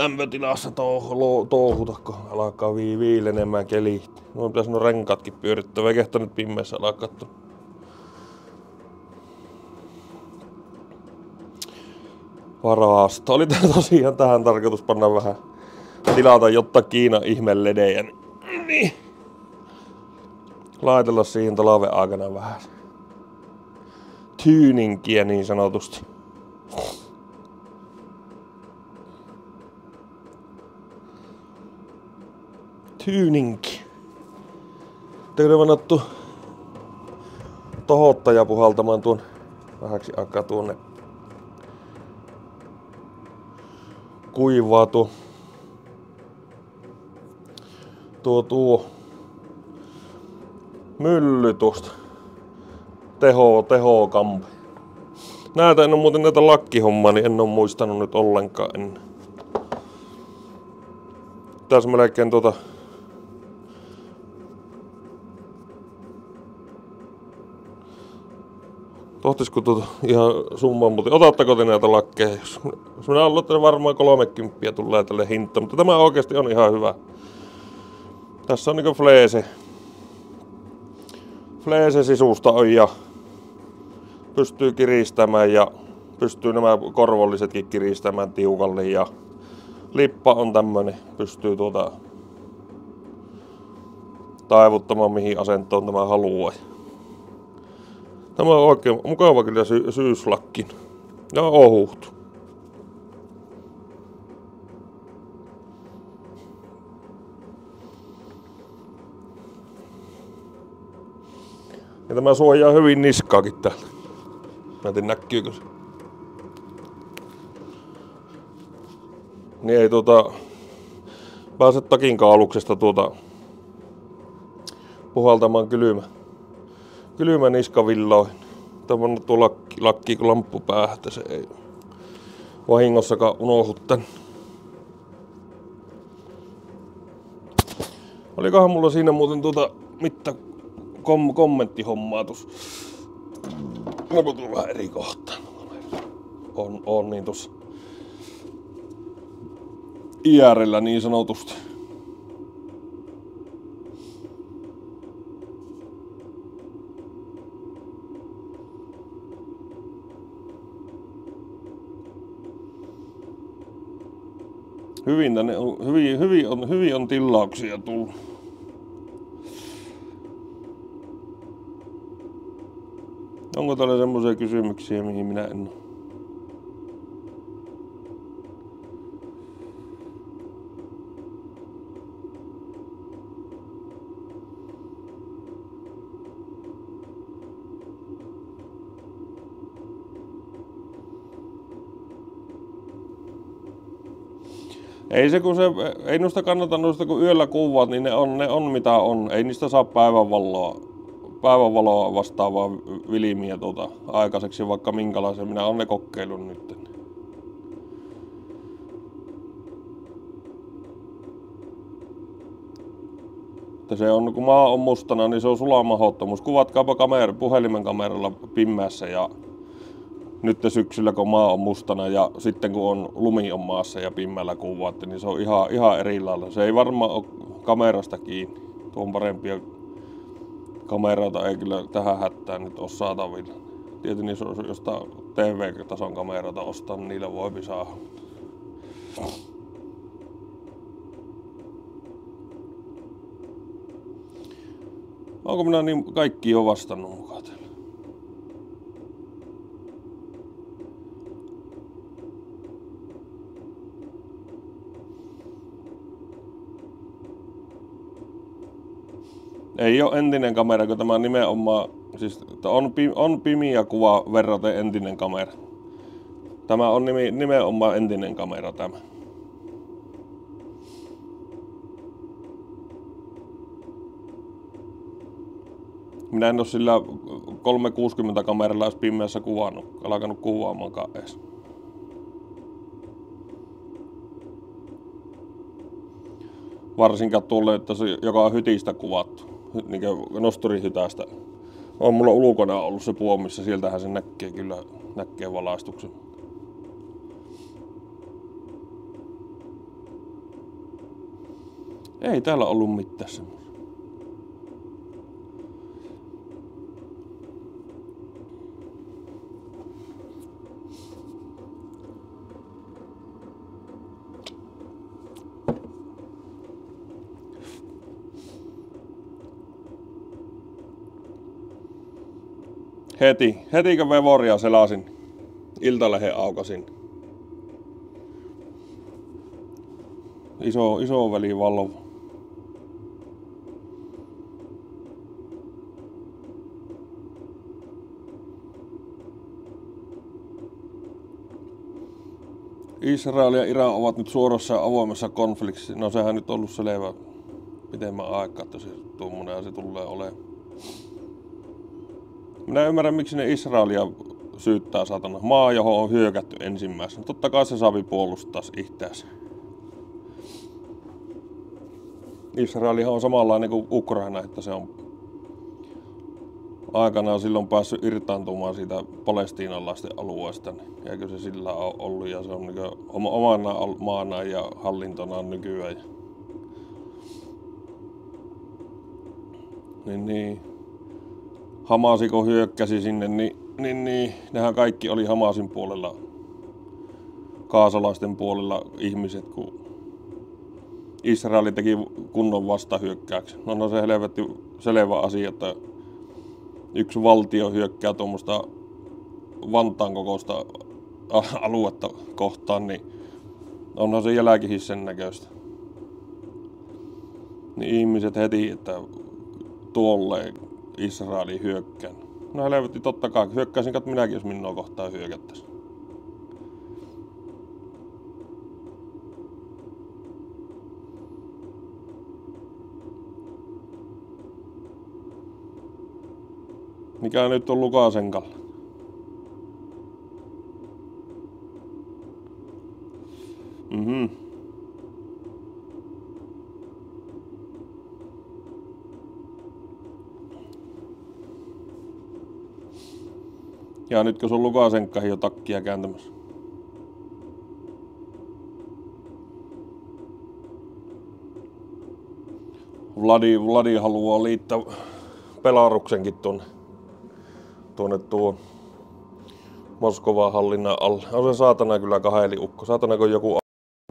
lämpötilassa touhu, touhuta, kun alkaa vii, viilenemään keli. No pitäisi nuo renkatkin pyörittää, eikä nyt pimeässä alkaa Varasto. Oli tosiaan tähän tarkoitus panna vähän tilata jotta Kiina ihme ledejä. Niin, niin. Laitella siihen talven aikana vähän tyyninkiä niin sanotusti. Tyyninki. Teille vanattu tohottaja puhaltamaan tuon vähäksi aikaa tuonne kuivaa tuo, tuo, tuo mylly tuosta. Teho, teho kampi. Näitä en ole muuten näitä lakkihommaa, niin en ole muistanut nyt ollenkaan. Tässä melkein tuota Tohtisiko tuota ihan summaa, mutta otatteko te näitä lakkeja? Jos, minä olen varmaan 30 tulee tälle hinta, mutta tämä oikeasti on ihan hyvä. Tässä on niinku fleese. Fleese sisusta on ja pystyy kiristämään ja pystyy nämä korvollisetkin kiristämään tiukalle ja lippa on tämmönen, pystyy tuota taivuttamaan mihin asentoon tämä haluaa. Tämä on oikein mukava kyllä sy- syyslakki. Ja ohut. Ja tämä suojaa hyvin niskaakin täällä. Mä en näkyykö se. Niin ei tuota... Pääse takin kaaluksesta tuota... Puhaltamaan kylmä kylmä niskavilloihin. Tämä on tuo lakki, lakki lamppu päähän, että se ei vahingossakaan unohdu tän. Olikohan mulla siinä muuten tuota mitta kom, kommenttihommaa tuossa? Onko tullut vähän eri kohtaan? On, on niin tuossa IRllä niin sanotusti. Hyvin, tänne on, hyvin, hyvin, on, hyvin on tilauksia tullut. Onko täällä semmoisia kysymyksiä, mihin minä en ole? Ei se kun se, ei noista kannata noista kun yöllä kuvat, niin ne on, ne on mitä on. Ei niistä saa päivänvaloa, päivänvaloa vastaavaa vilimiä tuota, aikaiseksi, vaikka minkälaisen. Minä olen ne kokeillut nyt. Että se on, kun maa on mustana, niin se on sulamahottomuus. Kuvatkaapa kamera, puhelimen kameralla pimeässä ja nyt syksyllä kun maa on mustana ja sitten kun on lumi on maassa ja pimmällä kuvaatte, niin se on ihan, ihan eri lailla. Se ei varmaan ole kamerasta kiinni. Tuon parempia kameroita ei kyllä tähän hättään nyt ole saatavilla. Tietysti jos TV-tason kameroita ostaa, niin niillä voi saada. Onko minä niin kaikki jo vastannut mukaan Ei ole entinen kamera, kun tämä nimenomaan, siis on, on pimiä kuva verraten entinen kamera. Tämä on nimi, nimenomaan entinen kamera tämä. Minä en ole sillä 360 kameralla edes pimeässä kuvannut, alkanut kuvaamaan edes. Varsinkaan tuolle, että se, joka on hytistä kuvattu niin nosturihytästä. On mulla ulkona ollut se puomissa, sieltähän se näkee kyllä näkee valaistuksen. Ei täällä ollut mitään semmoista. Heti, heti kun vevoria selasin, iltalehen aukasin. Iso, iso väli valvo. Israel ja Iran ovat nyt suorassa ja avoimessa konfliktissa. No sehän nyt on ollut selvä pitemmän aikaa, että se tuommoinen se tulee olemaan. Minä ymmärrän, miksi ne Israelia syyttää satana. Maa, johon on hyökätty ensimmäisenä. Totta kai se saavi puolustaa itseänsä. Israelihan on samanlainen kuin Ukraina, että se on aikanaan silloin päässyt irtaantumaan siitä palestiinalaisten alueesta. Eikö se sillä ole ollut ja se on niin omana maana ja hallintona nykyään. Niin, niin. Hamasiko hyökkäsi sinne, niin, niin, niin nehän kaikki oli Hamasin puolella, kaasalaisten puolella ihmiset, kun Israel teki kunnon vastahyökkäyksen. No, no se helvetti selvä asia, että yksi valtio hyökkää tuommoista Vantaan kokoista aluetta kohtaan, niin onhan se jälkihissen näköistä. Niin ihmiset heti, että tuolle Israelin hyökkään. No helvetti, totta kai. Hyökkäisin kat minäkin, jos minua kohtaan hyökättäisiin. Mikä nyt on Lukasenkalla? Ja nytkö sun Lukasenka jo takkia kääntämässä? Vladi, Vladi haluaa liittää Pelaruksenkin tuonne tuonne tuon Moskovan hallinnan alle. On se saatana kyllä kaheli ukko. Saatana kuin joku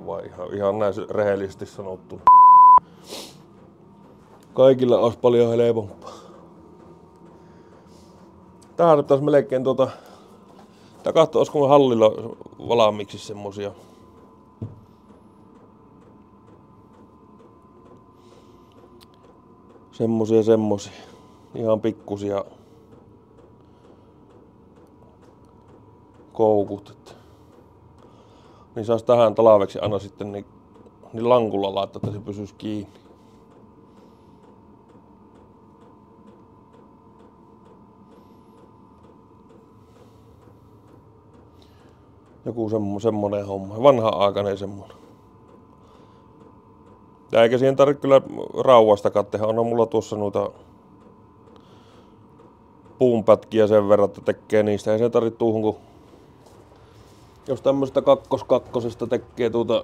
vai ihan, ihan näin rehellisesti sanottu. Kaikilla olisi paljon helpompaa. Tähän taas melkein tuota... Tää katso, olisiko hallilla valmiiksi semmosia. Semmosia semmosia. Ihan pikkusia koukut. Että niin saisi tähän talveksi aina sitten niin, niin lankulla laittaa, että se pysyisi kiinni. Joku semmo, semmonen homma. Vanha-aikainen semmonen. Ja eikä siihen tarvitse kyllä rauvastakaan tehdä. On mulla tuossa noita puunpätkiä sen verran, että tekee niistä. Ei se tarvitse tuuhun kuin jos tämmöistä kakkoskakkosesta tekee tuota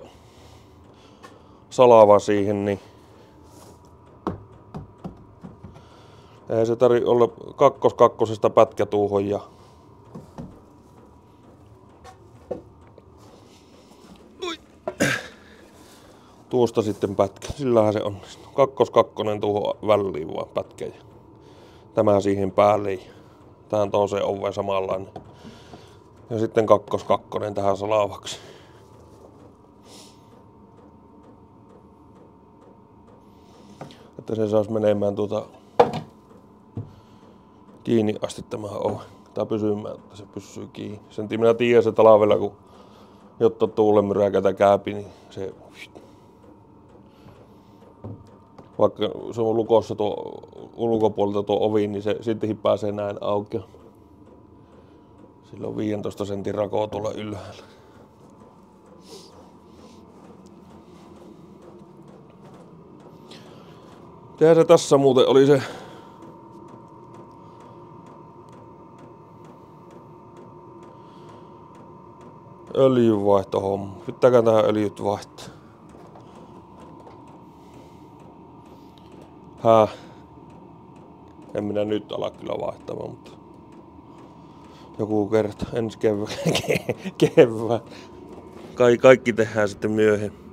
salava siihen, niin ei se tarvi olla kakkoskakkosesta pätkä tuuhon ja tuosta sitten pätkä. Sillähän se onnistuu. Kakkoskakkonen tuohon väliin vaan pätkä. Ja tämä siihen päälle. Tähän toiseen oveen samanlainen. Ja sitten kakkos kakkonen tähän salavaksi. Että se saisi menemään tuota kiinni asti tämä ovi. Tai pysymään, että se pysyy kiinni. Sen minä tiedän se talvella, kun jotta tuulemyräkätä kääpi, niin se vaikka se on lukossa tuo ulkopuolelta tuo ovi, niin se sitten pääsee näin auki. Sillä on 15 sentin rako tuolla ylhäällä. Tehdään se tässä muuten oli se öljynvaihtohomma. Pitääkö tähän öljyt vaihtaa? Hää? En minä nyt ala kyllä vaihtamaan, mutta joku kerta ensi kevään. (laughs) kevään. Kai, kaikki tehdään sitten myöhemmin.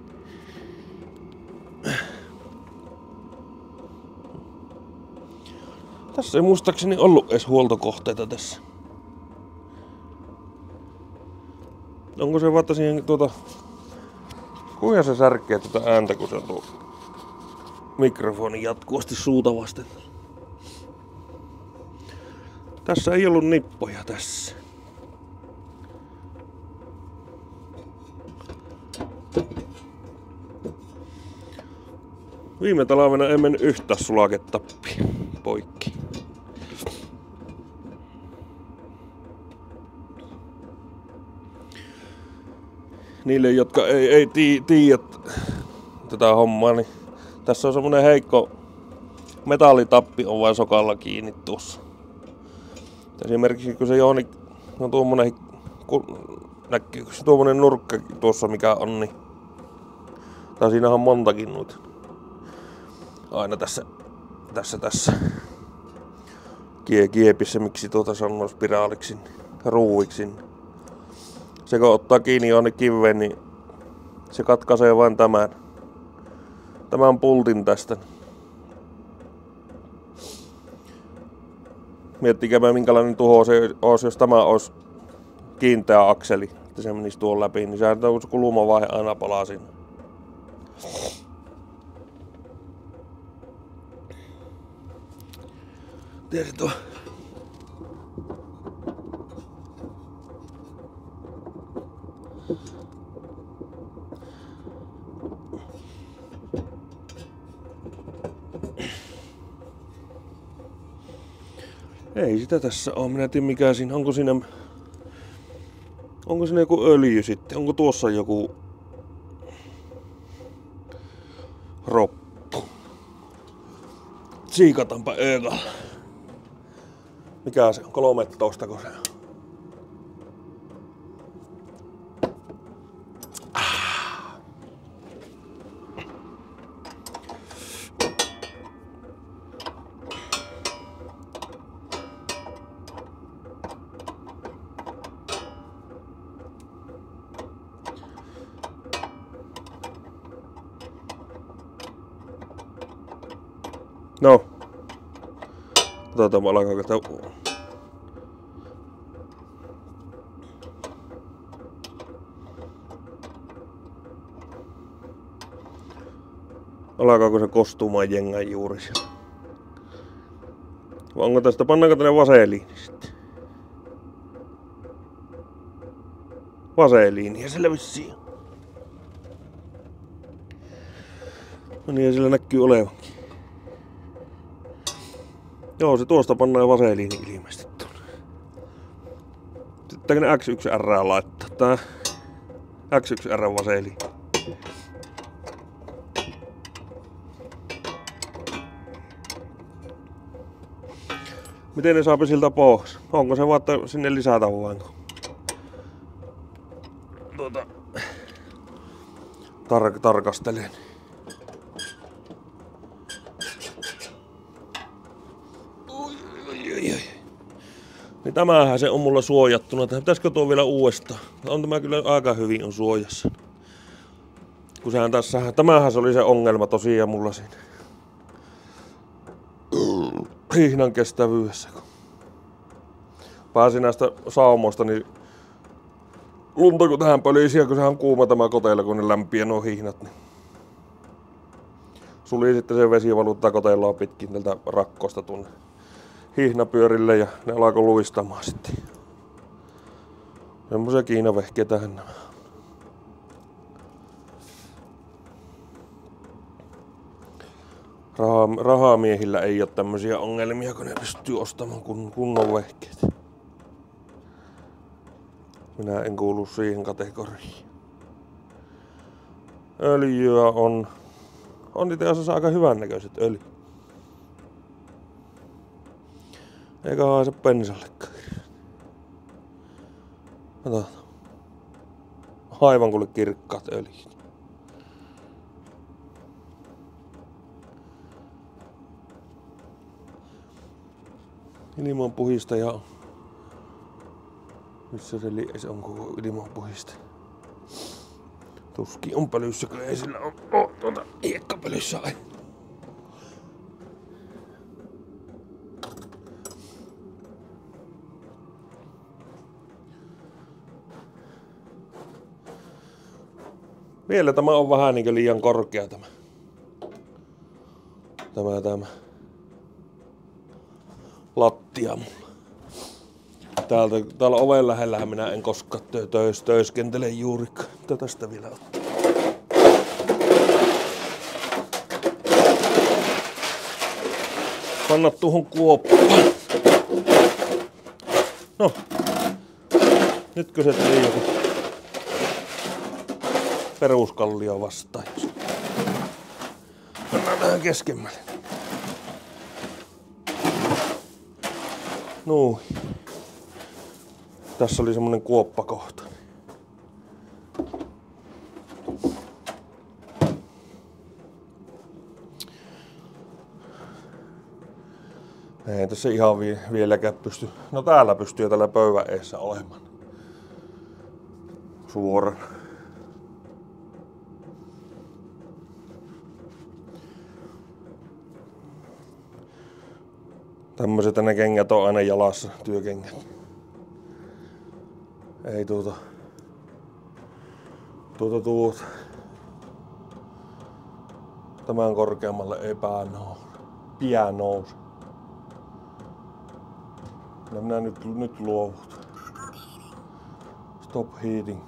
Tässä ei muistaakseni ollut edes huoltokohteita tässä. Onko se vasta siihen tuota... Kuinka se särkee tuota ääntä, kun se on tuo mikrofoni jatkuvasti suuta vasten. Tässä ei ollut nippoja tässä. Viime talvena en mennyt yhtä sulaketta poikki. Niille, jotka ei, ei tiedä tätä hommaa, niin tässä on semmonen heikko metallitappi on vain sokalla kiinni tuossa. Esimerkiksi kun se Jooni on tuommoinen, näkyy se tuommoinen nurkka tuossa mikä on, niin tai siinä on montakin noita. Aina tässä, tässä, tässä kie, kiepissä, miksi tuota sanoo spiraaliksi, ruuiksi. Se kun ottaa kiinni jonne kiveen, niin se katkaisee vain tämän, tämän pultin tästä. Miettikääpä minkälainen tuho se olisi, jos tämä olisi kiinteä akseli, että se menisi tuon läpi, niin sehän on kulumavaihe aina palaa sinne. Tiedät Ei sitä tässä ole. Minä tiedä mikä siinä. Onko siinä... Onko siinä joku öljy sitten? Onko tuossa joku... Roppu? Siikataanpa öökalla. Mikä se on? 13 kun se on? No. Katsotaan alkaako tämä... Alkaako se kostumaan jengän juuri siellä? Vai onko tästä, pannaanko tänne vaseliini sitten? Vaseliini ja sillä vissiin. No niin, ja sillä näkyy olevankin. Joo, se tuosta pannaan vaseliini ilmeisesti tuonne. Sitten ne X1R laittaa. Tää X1R vaseliini. Miten ne saapi siltä pois? Onko se vaan, sinne lisätä vain? Tuota, tar- tarkastelen. Niin tämähän se on mulla suojattuna. Pitäisikö tuo vielä uudestaan? On tämä kyllä aika hyvin on suojassa. Kun sehän tässä, tämähän se oli se ongelma tosiaan mulla siinä. Hihnan kestävyydessä. Pääsin näistä saumoista, niin lunta kun tähän pölisiä, kun sehän on kuuma tämä koteilla, kun ne lämpiä nuo hihnat. Niin suli sitten se vesi valuttaa koteillaan pitkin tältä rakkosta tuonne hihnapyörille ja ne alkoi luistamaan sitten. Semmoisia kiinavehkeitä nämä. Raha, rahamiehillä ei ole tämmöisiä ongelmia, kun ne pystyy ostamaan kun, kunnon vehkeet. Minä en kuulu siihen kategoriin. Öljyä on, on itse asiassa aika hyvän näköiset öljyt. Eikä haise pensallekaan. Katsotaan. Aivan kuule kirkkaat öljyt. Ilman puhista ja missä se, li- se on koko ilman puhista. Tuski on pölyssä, kun ei sillä ole, ole tuota hiekkapölyssä aina. Vielä tämä on vähän niin liian korkea tämä. Tämä, tämä lattia. Täältä, täällä oven lähellähän minä en koskaan töis, töiskentele juurikaan. Mitä tästä vielä ottaa? panna tuohon kuoppaan. No, nytkö se tuli joku peruskallio vastaan. Mennään tähän keskemmälle. Nuu. Tässä oli semmonen kuoppakohta. Ei tässä ihan vi- vieläkään pysty. No täällä pystyy tällä pöydän eessä olemaan. Suorana. Tämmöiset ne kengät on aina jalassa, työkengät. Ei tuota... Tuota tuota... Tämän korkeammalle ei pää nouse. Pää nouse. Kyllä minä nyt, nyt luovut. Stop heating.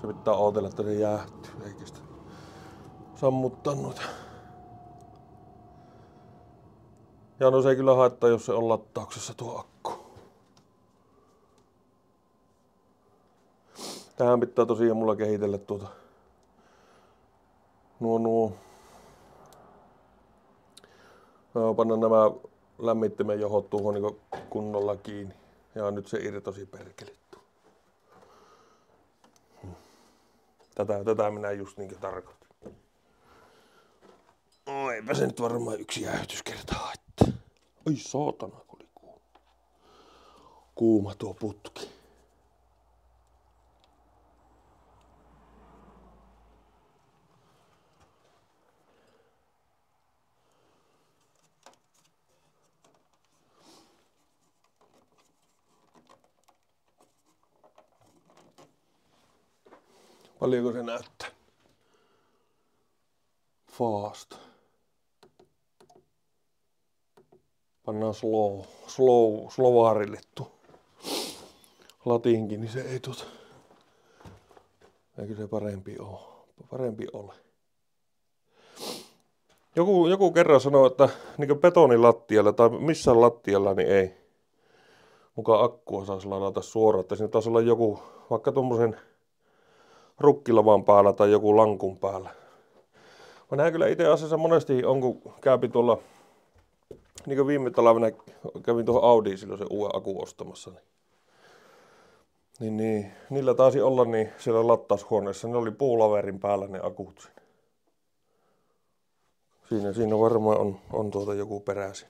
Se pitää odotella, että se jäähtyy, eikä sitä sammuttaa noita. Ja no se ei kyllä haittaa, jos se on lattauksessa tuo akku. Tähän pitää tosiaan mulla kehitellä tuota nuo nuo panna nämä lämmittimen johot tuohon niin kunnolla kiinni. Ja nyt se irtosi perkelittu. Tätä, tätä minä just niin tarkoitin. No eipä se nyt varmaan yksi jäähytyskerta Oi saatana, kun oli kuuma. Kuuma tuo putki. Paljonko se näyttää? Fast. Pannaan slow, slow, slowarille tuo latinkin, niin se ei tuota. Eikö se parempi ole? Parempi ole. Joku, joku kerran sanoi, että niin betonilattialla tai missään lattialla niin ei mukaan akkua saisi ladata suoraan. Että siinä taisi olla joku, vaikka tuommoisen rukkilavan päällä tai joku lankun päällä. Mä näen kyllä itse asiassa monesti on, kun käypi tuolla, niin kuin viime talvena kävin tuohon Audi silloin se uuden akun ostamassa. Niin, niin, niin, niillä taisi olla niin siellä lattaushuoneessa, ne oli puulaverin päällä ne akut siinä. Siinä, siinä varmaan on, on tuota joku peräisin.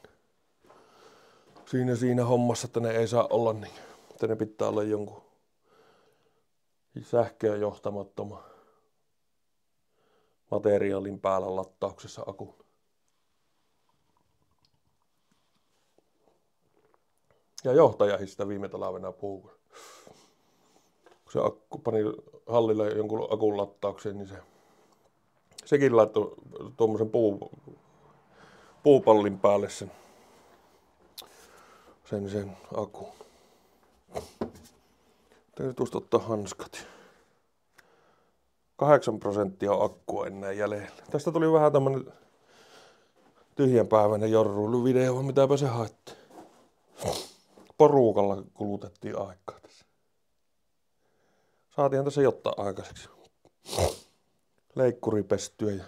Siinä siinä hommassa, että ne ei saa olla niin, että ne pitää olla jonkun sähköä johtamattoman materiaalin päällä lattauksessa akun. Ja johtajahista viime talvena puhuu. Kun se akku pani hallille jonkun akun lattaukseen, niin se, sekin laittoi tuommoisen puu, puupallin päälle sen, sen, sen akun. Täytyy tuosta ottaa hanskat. 8 prosenttia on akkua enää jäljellä. Tästä tuli vähän tämmönen tyhjänpäiväinen jorruiluvideo, mitäpä se haitti. Porukalla kulutettiin aikaa tässä. Saatiinhan tässä jotta aikaiseksi. Leikkuri pestyä ja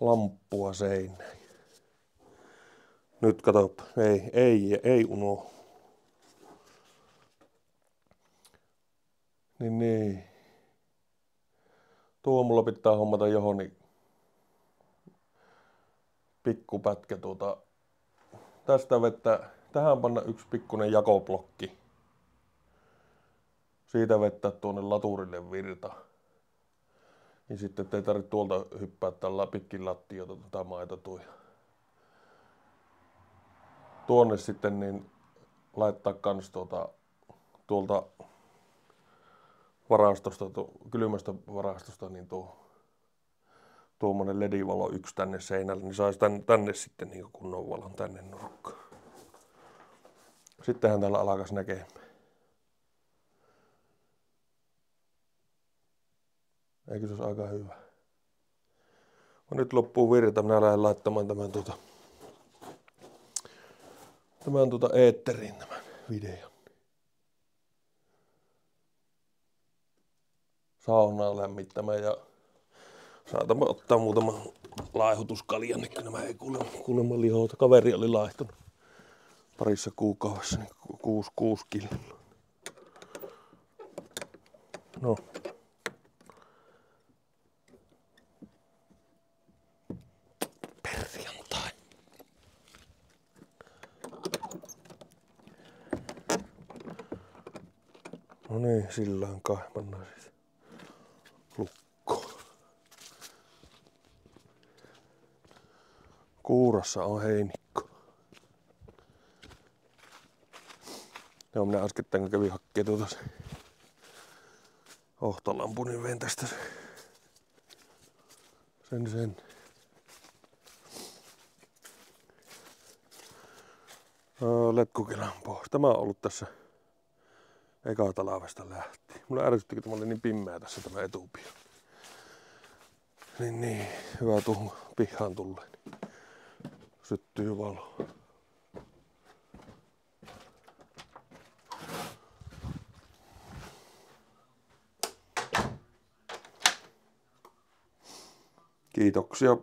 lamppua seinään. Nyt kato, ei, ei, ei unohdu. Niin niin. Tuo mulla pitää hommata johon pikkupätkä tuota. Tästä vettä, tähän panna yksi pikkunen jakoblokki. Siitä vettä tuonne laturille virta. Niin sitten ei tarvitse tuolta hyppää tällä pitkin lattiota tätä maita tuo. Tuonne sitten niin laittaa kans tuota, tuolta varastosta, kylmästä varastosta, niin tuo tuommoinen ledivalo yksi tänne seinälle, niin saisi tänne, tänne sitten niin kunnon valon tänne nurkkaan. Sittenhän täällä alkaisi näkemään. Eikö se olisi aika hyvä? No nyt loppuu virta, minä lähden laittamaan tämän tuota, tämän tuota eetteriin tämän videon. Saunaa lämmittämään ja saatamme ottaa muutama laihutuskaljan, niin nämä ei kuulemma, kuulemma lihota. Kaveri oli laihtunut parissa kuukaudessa, niin kuusi, kuusi kiloa. No. Perjantai. No niin, sillä on kai. Pannaan siis lukko. Kuurassa on heinikko. Joo, minä äskettäin kun kävin hakkeen tuota se ohtolampu, niin vein tästä sen sen. Letkukelan pois. Tämä on ollut tässä eka talavesta lähti. Mulla ärsytti, kun tämä oli niin pimeä tässä tämä etupio. Niin, niin, hyvä tuohon pihaan tulee. Syttyy valo. Kiitoksia